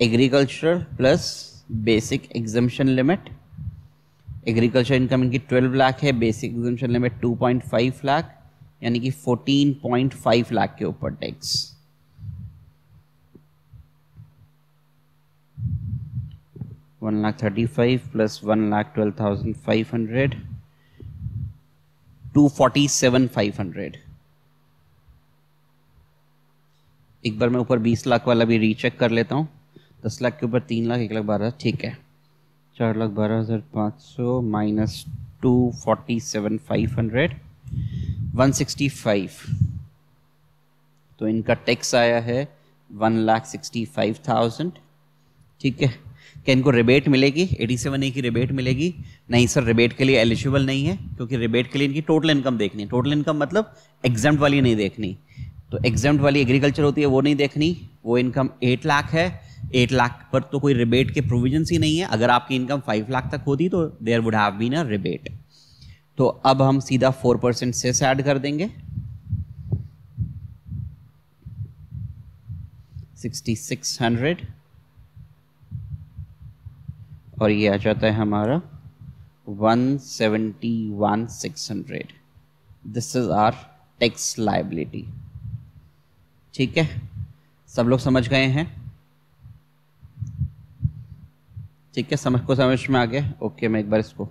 agriculture plus basic exemption limit. Agriculture income इनकी 12 लाख है, बेसिक एग्जामेशन लिमिट 2.5 लाख, यानी कि 14.5 लाख के ऊपर tax. One lakh thirty five plus one lakh twelve thousand five hundred. Two forty seven five hundred. एक बार मैं ऊपर बीस लाख वाला भी रीचेक कर लेता हूँ। दस लाख के ऊपर, तीन लाख, एक लाख बारह, ठीक है। चार लाख बारह हज़ार पाँच सौ minus two forty seven five hundred, one sixty five. तो इनका टैक्स आया है one lakh sixty five thousand, ठीक है। क्या इनको रिबेट मिलेगी? 87 ए की रिबेट मिलेगी? नहीं सर, रिबेट के लिए एलिजिबल नहीं है, क्योंकि रिबेट के लिए इनकी टोटल इनकम देखनी है। टोटल इनकम मतलब एग्ज़ाम वाली नहीं देखनी। तो एग्ज़ाम वाली एग्रीकल्चर होती है, वो नहीं देखनी। वो इनकम एट लाख है एट लाख पर तो कोई रिबेट के प्रोविज़न ही नहीं है। अगर आपकी इनकम फाइव लाख तक होती तो there would have been a rebate तो अब हम सीधा फोर परसेंट सेस ऐड कर देंगे। सिक्सटी सिक्स हंड्रेड और ये आ जाता है हमारा one seventy one six hundred this is our tax liability ठीक है? सब लोग समझ गए हैं? ठीक है, समझ को समझ में आ गया। ओके, मैं एक बार इसको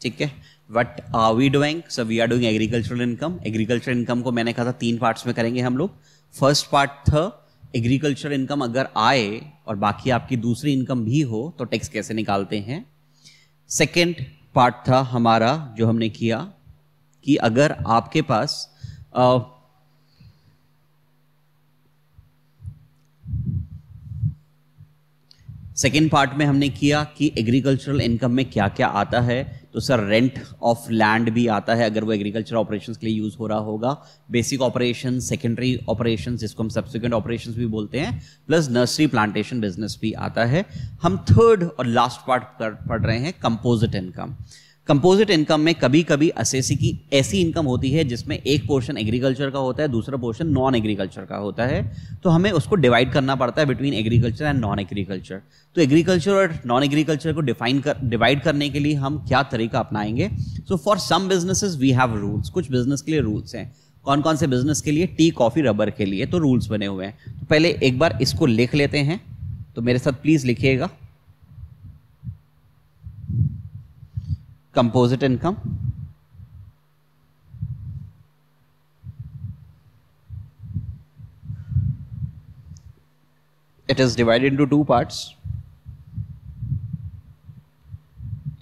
ठीक है। What are we doing so we are doing agricultural income agriculture income को मैंने कहा था, तीन पार्ट्स में करेंगे हम लोग। फ़र्स्ट पार्ट था एग्रीकल्चर इनकम अगर आए और बाकी आपकी दूसरी इनकम भी हो तो टैक्स कैसे निकालते हैं? सेकेंड पार्ट था हमारा, जो हमने किया, कि अगर आपके पास सेकेंड पार्ट में हमने किया कि एग्रीकल्चरल इनकम में क्या क्या आता है। तो सर रेंट ऑफ़ लैंड भी आता है, अगर वो एग्रीकल्चर ऑपरेशंस के लिए यूज़ हो रहा होगा। बेसिक ऑपरेशन सेकेंडरी ऑपरेशन जिसको हम सब्सिक्वेंट ऑपरेशंस भी बोलते हैं प्लस नर्सरी प्लांटेशन बिज़नेस भी आता है। हम थर्ड और लास्ट पार्ट पढ़ रहे हैं कंपोजिट इनकम कंपोजिट इनकम में कभी कभी असेसी की ऐसी इनकम होती है जिसमें एक पोर्शन एग्रीकल्चर का होता है, दूसरा पोर्शन नॉन एग्रीकल्चर का होता है। तो हमें उसको डिवाइड करना पड़ता है between agriculture and non agriculture तो एग्रीकल्चर और नॉन एग्रीकल्चर को डिफाइन कर डिवाइड करने के लिए हम क्या तरीका अपनाएँगे? So for some businesses we have rules कुछ बिज़नेस के लिए रूल्स हैं। कौन कौन से बिज़नेस के लिए? टी कॉफ़ी रबर के लिए। तो रूल्स बने हुए हैं। तो पहले एक बार इसको लिख लेते हैं। तो मेरे साथ प्लीज़ लिखिएगा। composite income it is divided into two parts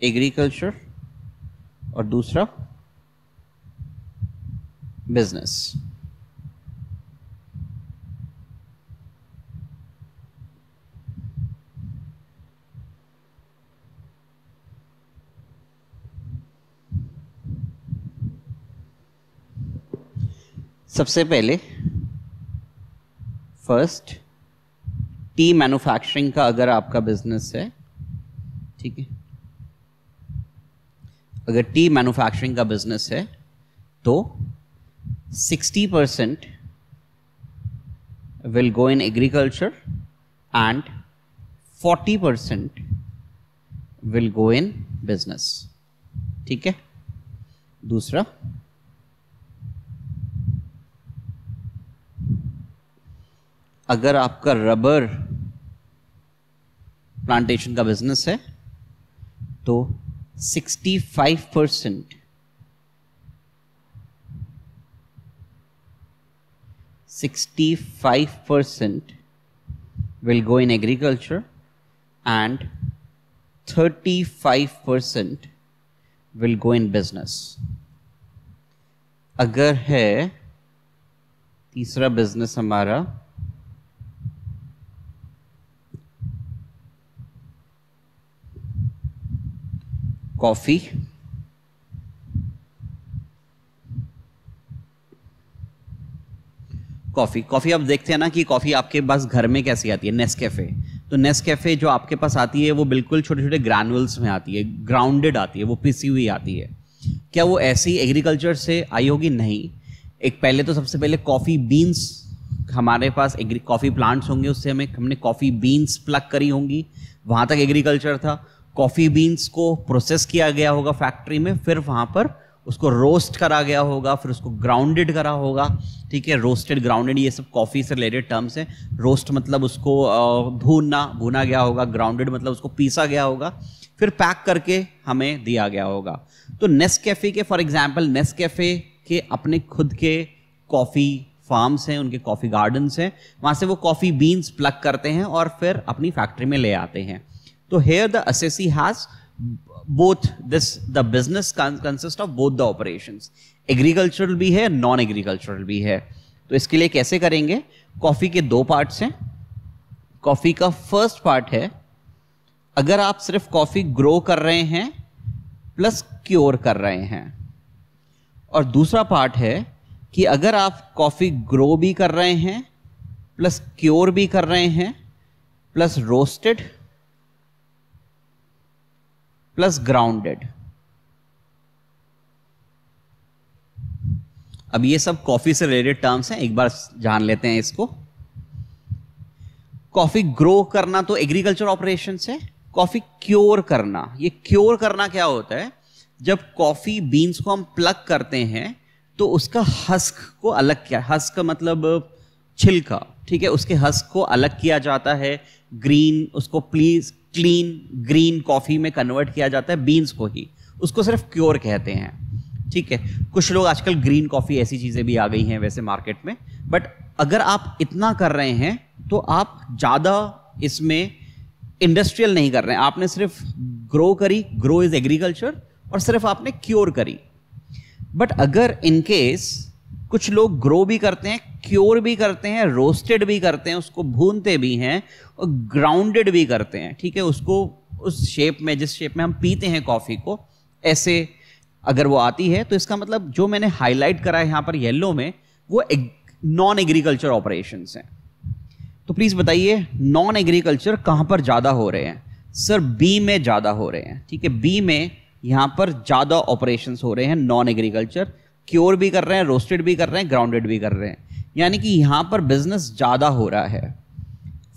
agriculture और दूसरा बिजनेस सबसे पहले फ़र्स्ट टी मैन्युफैक्चरिंग का अगर आपका बिज़नेस है, ठीक है? अगर टी मैन्युफैक्चरिंग का बिज़नेस है तो 60 percent will go in agriculture and 40 percent will go in business ठीक है? दूसरा अगर आपका रबर प्लांटेशन का बिज़नेस है तो 65 percent sixty five percent will go in agriculture and thirty five percent will go in business अगर है, तीसरा बिज़नेस हमारा कॉफ़ी। कॉफ़ी कॉफ़ी आप देखते हैं ना कि कॉफ़ी आपके पास घर में कैसी आती है? नेस कैफ़े तो नेस कैफ़े जो आपके पास आती है, वो बिल्कुल छोटे छोटे ग्रैनुअल्स में आती है, ग्राउंडेड आती है, वो पिसी हुई आती है। क्या वो ऐसी एग्रीकल्चर से आई होगी? नहीं। एक पहले तो सबसे पहले कॉफ़ी बीन्स, हमारे पास कॉफ़ी प्लांट्स होंगे, उससे हमें, हमने कॉफ़ी बीन्स प्लग करी होंगी। वहाँ तक एग्रीकल्चर था। कॉफ़ी बीन्स को प्रोसेस किया गया होगा फैक्ट्री में, फिर वहाँ पर उसको रोस्ट करा गया होगा, फिर उसको ग्राउंडेड करा होगा, ठीक है? रोस्टेड, ग्राउंडेड, ये सब कॉफ़ी से रिलेटेड टर्म्स हैं। रोस्ट मतलब उसको भूनना, भुना गया होगा, ग्राउंडेड मतलब उसको पीसा गया होगा, फिर पैक करके हमें दिया गया होगा। तो नेस कैफ़े के, फॉर एग्ज़ाम्पल नेस कैफ़े के अपने खुद के कॉफ़ी फार्म्स हैं, उनके कॉफ़ी गार्डन्स हैं, वहाँ से वो कॉफ़ी बीन्स प्लग करते हैं और फिर अपनी फैक्ट्री में ले आते हैं। तो here the assessee has both this the business consist of both the operations agricultural भी है नॉन एग्रीकल्चरल भी है तो इसके लिए कैसे करेंगे? कॉफ़ी के दो पार्ट्स हैं। कॉफ़ी का फ़र्स्ट पार्ट है, अगर आप सिर्फ़ कॉफ़ी ग्रो कर रहे हैं प्लस क्योर कर रहे हैं। और दूसरा पार्ट है कि अगर आप कॉफ़ी ग्रो भी कर रहे हैं प्लस क्योर भी कर रहे हैं प्लस रोस्टेड प्लस ग्राउंडेड। अब ये सब कॉफ़ी से रिलेटेड टर्म्स हैं, एक बार जान लेते हैं इसको। कॉफ़ी ग्रो करना तो एग्रीकल्चर ऑपरेशन है, कॉफ़ी क्योर करना। ये क्योर करना क्या होता है? जब कॉफ़ी बीन्स को हम प्लग करते हैं तो उसका हस्क को अलग किया हस्क मतलब छिलका, ठीक है? उसके हस्क को अलग किया जाता है ग्रीन उसको प्लीज़ क्लीन ग्रीन कॉफ़ी में कन्वर्ट किया जाता है बीन्स को ही। उसको सिर्फ़ क्योर कहते हैं। ठीक है? कुछ लोग आजकल ग्रीन कॉफ़ी ऐसी चीज़ें भी आ गई हैं वैसे मार्केट में बट अगर आप इतना कर रहे हैं तो आप ज़्यादा इसमें इंडस्ट्रियल नहीं कर रहे हैं। आपने सिर्फ़ ग्रो करी ग्रो इज़ एग्रीकल्चर और सिर्फ़ आपने क्योर करी। बट अगर इनकेस कुछ लोग ग्रो भी करते हैं क्योर भी करते हैं, रोस्टेड भी करते हैं, उसको भूनते भी हैं और ग्राउंडेड भी करते हैं, ठीक है? उसको उस शेप में, जिस शेप में हम पीते हैं कॉफ़ी को, ऐसे अगर वो आती है तो इसका मतलब जो मैंने हाईलाइट करा है यहाँ पर येलो में, वो नॉन एग्रीकल्चर ऑपरेशन हैं। तो प्लीज़ बताइए नॉन एग्रीकल्चर कहाँ पर ज़्यादा हो रहे हैं? सर बी में ज़्यादा हो रहे हैं, ठीक है? बी में यहाँ पर ज़्यादा ऑपरेशन हो रहे हैं नॉन एग्रीकल्चर क्योर भी कर रहे हैं, रोस्टेड भी कर रहे हैं ग्राउंडेड भी कर रहे हैं। यानी कि यहाँ पर बिज़नेस ज़्यादा हो रहा है।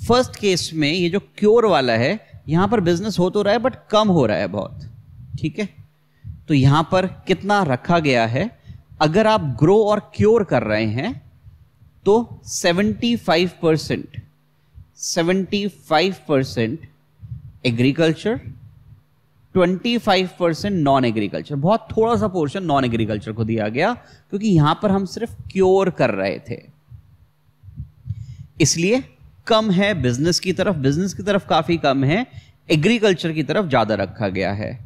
फ़र्स्ट केस में ये जो क्योर वाला है, यहाँ पर बिज़नेस हो तो रहा है बट कम हो रहा है बहुत। ठीक है? तो यहाँ पर कितना रखा गया है? अगर आप ग्रो और क्योर कर रहे हैं तो 75 percent seventy five percent agriculture 25 percent non agriculture बहुत थोड़ा सा पोर्शन नॉन एग्रीकल्चर को दिया गया, क्योंकि यहाँ पर हम सिर्फ़ क्योर कर रहे थे। इसलिए कम है बिज़नेस की तरफ़ बिज़नेस की तरफ़ काफ़ी कम है एग्रीकल्चर की तरफ़ ज़्यादा रखा गया है।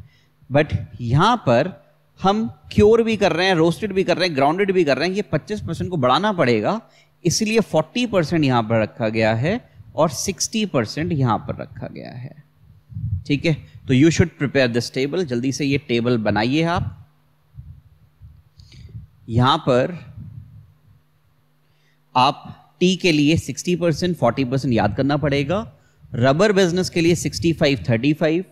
बट यहाँ पर हम क्योर भी कर रहे हैं रोस्टेड भी कर रहे हैं ग्राउंडेड भी कर रहे हैं, ये 25 परसेंट को बढ़ाना पड़ेगा, इसलिए 40 परसेंट यहाँ पर रखा गया है और 60 परसेंट यहाँ पर रखा गया है। ठीक है? तो you should prepare this table जल्दी से ये टेबल बनाइए आप। यहाँ पर आप टी के लिए 60 परसेंट फोर्टी परसेंट याद करना पड़ेगा। रबर बिज़नेस के लिए 65 35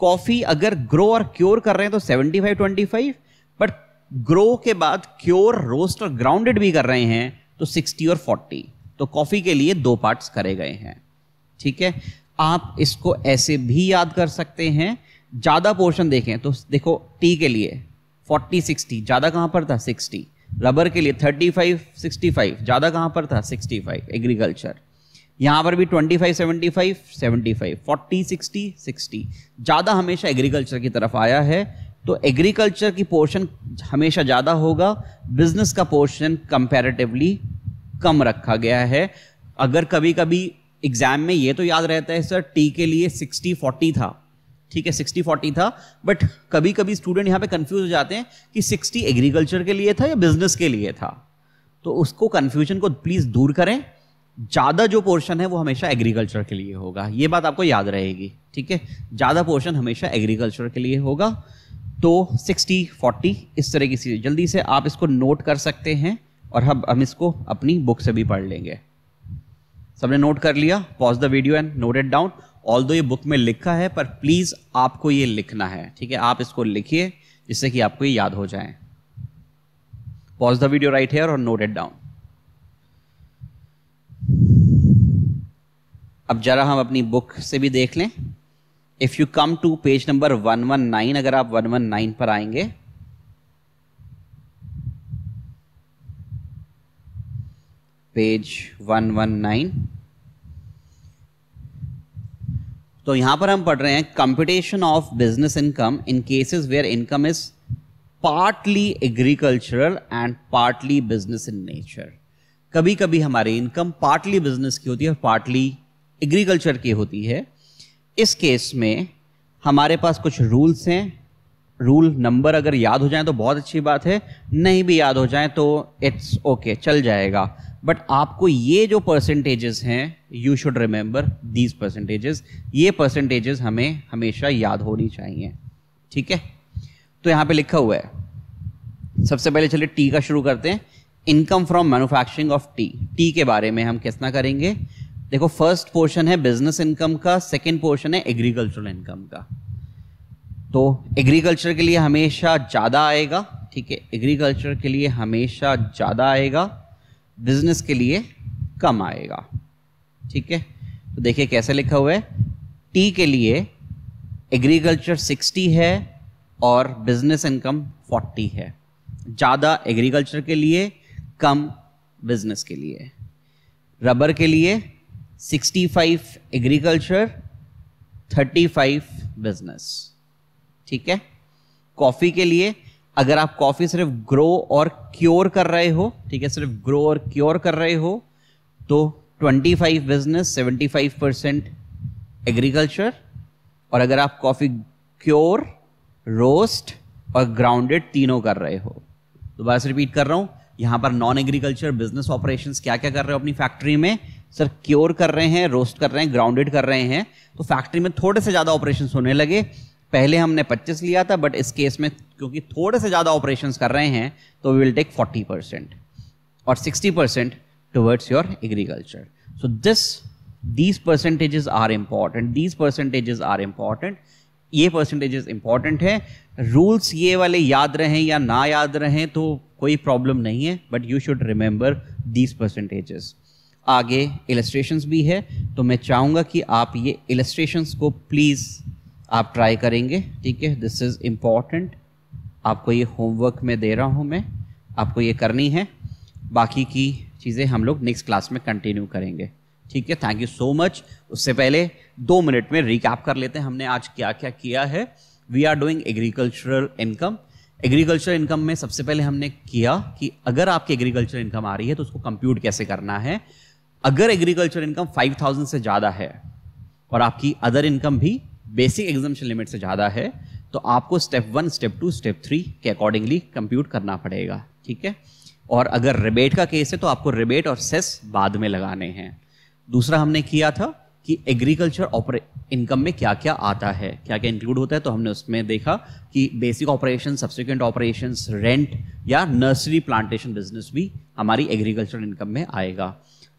कॉफ़ी अगर ग्रो और क्योर कर रहे हैं तो 75 25 बट ग्रो के बाद क्योर रोस्ट और ग्राउंडेड भी कर रहे हैं तो 60 और 40 तो कॉफ़ी के लिए दो पार्ट्स करे गए हैं। ठीक है? आप इसको ऐसे भी याद कर सकते हैं। ज़्यादा पोर्शन देखें तो देखो टी के लिए 40 60 ज़्यादा कहाँ पर था? 60 रबर के लिए 35 65 ज़्यादा कहाँ पर था? 65 एग्रीकल्चर यहाँ पर भी 25 75 75 40 60 60 ज़्यादा हमेशा एग्रीकल्चर की तरफ़ आया है तो एग्रीकल्चर की पोर्शन हमेशा ज़्यादा होगा। बिज़नेस का पोर्शन कंपैरेटिवली कम रखा गया है। अगर कभी कभी एग्ज़ाम में ये तो याद रहता है, सर, टी के लिए 60 40 था। ठीक है 60 40 था बट कभी कभी स्टूडेंट यहाँ पे कंफ्यूज हो जाते हैं कि 60 एग्रीकल्चर के लिए था या बिज़नेस के लिए था। तो उसको कंफ्यूजन को प्लीज़ दूर करें। ज़्यादा जो पोर्शन है, वो हमेशा एग्रीकल्चर के लिए होगा। ये बात आपको याद रहेगी, ठीक है? ज़्यादा पोर्शन हमेशा एग्रीकल्चर के लिए होगा। तो 60 40 इस तरह की चीज़। जल्दी से आप इसको नोट कर सकते हैं और हम हम इसको अपनी बुक से भी पढ़ लेंगे। सबने नोट कर लिया pause the video and note it down all दो ये बुक में लिखा है, पर प्लीज़ आपको ये लिखना है, ठीक है? आप इसको लिखिए, जिससे कि आपको ये याद हो जाए। Pause the video right here और नोट इट डाउन अब जरा हम अपनी बुक से भी देख लें। If you come to page number 119 अगर आप 119 पर आएँगे पेज 119 तो यहाँ पर हम पढ़ रहे हैं computation of business income in cases where income is partly agricultural and partly business in nature कभी कभी हमारी इनकम पार्टली बिज़नेस की होती है और पार्टली एग्रीकल्चर की होती है। इस केस में हमारे पास कुछ रूल्स हैं रूल नंबर अगर याद हो जाए तो बहुत अच्छी बात है नहीं भी याद हो जाए तो इट्स ओके okay, चल जाएगा। बट आपको ये जो परसेंटेजेस हैं you should remember these percentages ये परसेंटेजेस हमें हमेशा याद होनी चाहिए। ठीक है? तो यहाँ पे लिखा हुआ है। सबसे पहले चलिए टी का शुरू करते हैं। Income from manufacturing of tea tea के बारे में हम कितना करेंगे? देखो फ़र्स्ट पोर्शन है बिज़नेस इनकम का सेकेंड पोर्शन है एग्रीकल्चरल इनकम का। तो एग्रीकल्चर के लिए हमेशा ज़्यादा आएगा, ठीक है? एग्रीकल्चर के लिए हमेशा ज़्यादा आएगा बिज़नेस के लिए कम आएगा, ठीक है? तो देखिए कैसे लिखा हुआ है। टी के लिए एग्रीकल्चर 60 है और बिज़नेस इनकम 40 है। ज़्यादा एग्रीकल्चर के लिए, कम बिज़नेस के लिए। रबर के लिए 65 एग्रीकल्चर 35 बिज़नेस ठीक है? कॉफ़ी के लिए अगर आप कॉफ़ी सिर्फ़ ग्रो और क्योर कर रहे हो, ठीक है, सिर्फ़ ग्रो और क्योर कर रहे हो तो 25 बिज़नेस 75 परसेंट एग्रीकल्चर और अगर आप कॉफ़ी क्योर, रोस्ट और ग्राउंडेड तीनों कर रहे हो। दोबारा से रिपीट कर रहा हूँ, यहाँ पर नॉन एग्रीकल्चर बिज़नेस ऑपरेशंस क्या क्या कर रहे हो अपनी फैक्ट्री में? सर क्योर कर रहे हैं, रोस्ट कर रहे हैं ग्राउंडेड कर रहे हैं तो फैक्ट्री में थोड़े से ज़्यादा ऑपरेशन होने लगे। पहले हमने 25 लिया था बट इस केस में क्योंकि थोड़े से ज़्यादा ऑपरेशंस कर रहे हैं तो वी विल टेक 40 परसेंट और 60 percent towards your agriculture so this these percentages are important these percentages are important ये परसेंटेजेस इंपॉर्टेंट है. रूल्स ये वाले याद रहें या ना याद रहें तो कोई प्रॉब्लम नहीं है but you should remember these percentages आगे इलस्ट्रेशंस भी है तो मैं चाहूँगा कि आप ये इलस्ट्रेशंस को प्लीज़ आप ट्राई करेंगे, ठीक है? दिस इज़ इंपॉर्टेंट आपको ये होमवर्क में दे रहा हूँ मैं। आपको ये करनी है। बाकी की चीज़ें हम लोग नेक्स्ट क्लास में कंटिन्यू करेंगे। ठीक है? थैंक यू सो मच उससे पहले दो मिनट में रिकैप कर लेते हैं। हमने आज क्या क्या किया है? We are doing agricultural income agriculture income में सबसे पहले हमने किया कि अगर आपकी एग्रीकल्चर इनकम आ रही है तो उसको कंप्यूट कैसे करना है? अगर एग्रीकल्चर इनकम 5000 से ज़्यादा है और आपकी अदर इनकम भी बेसिक एग्जामेशन लिमिट से ज़्यादा है तो आपको step one, step two, step three के अकॉर्डिंगली कंप्यूट करना पड़ेगा, ठीक है? और अगर रिबेट का केस है तो आपको रिबेट और सेस बाद में लगाने हैं। दूसरा हमने किया था कि एग्रीकल्चर ऑपरे इनकम में क्या क्या आता है क्या क्या इंक्लूड होता है तो हमने उसमें देखा कि basic operation subsequent operation rent या नर्सरी प्लांटेशन बिज़नेस भी हमारी एग्रीकल्चर इनकम में आएगा।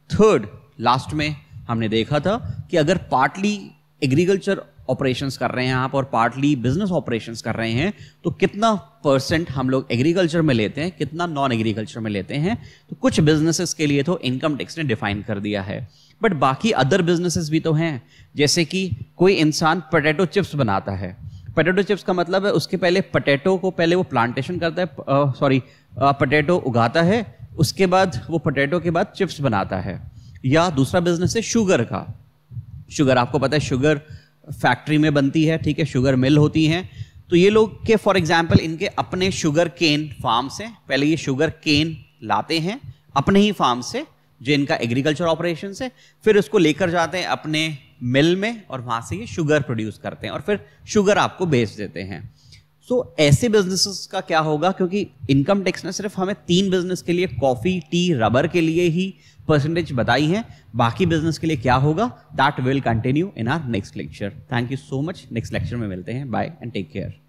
थर्ड लास्ट में हमने देखा था कि अगर पार्टली एग्रीकल्चर ऑपरेशंस कर रहे हैं आप और पार्टली बिज़नेस ऑपरेशंस कर रहे हैं तो कितना परसेंट हम लोग एग्रीकल्चर में लेते हैं, कितना नॉन एग्रीकल्चर में लेते हैं तो कुछ बिजनेसेस के लिए तो इनकम टैक्स ने डिफाइन कर दिया है। बट बाकी अदर बिजनेसेस भी तो हैं, जैसे कि कोई इंसान पोटैटो चिप्स बनाता है। पोटैटो चिप्स का मतलब है उसके पहले पोटैटो को पहले वो प्लांटेशन करता है सॉरी पोटैटो उगाता है, उसके बाद वो पोटैटो के बाद चिप्स बनाता है। या दूसरा बिज़नेस है शुगर का। शुगर आपको पता है शुगर फैक्ट्री में बनती है ठीक है शुगर मिल होती हैं। तो ये लोग के फॉर एग्ज़ाम्पल इनके अपने शुगर केन फार्म से पहले ये शुगर केन लाते हैं अपने ही फार्म से जो इनका एग्रीकल्चर ऑपरेशन है फिर उसको लेकर जाते हैं अपने मिल में और वहाँ से ये शुगर प्रोड्यूस करते हैं और फिर शुगर आपको बेच देते हैं। सो so, ऐसे बिजनेसेस का क्या होगा? क्योंकि इनकम टैक्स ने सिर्फ़ हमें तीन बिज़नेस के लिए कॉफ़ी टी रबर के लिए ही परसेंटेज बताई है। बाकी बिज़नेस के लिए क्या होगा? That will continue in our next lecture thank you so much next lecture में मिलते हैं. Bye and take care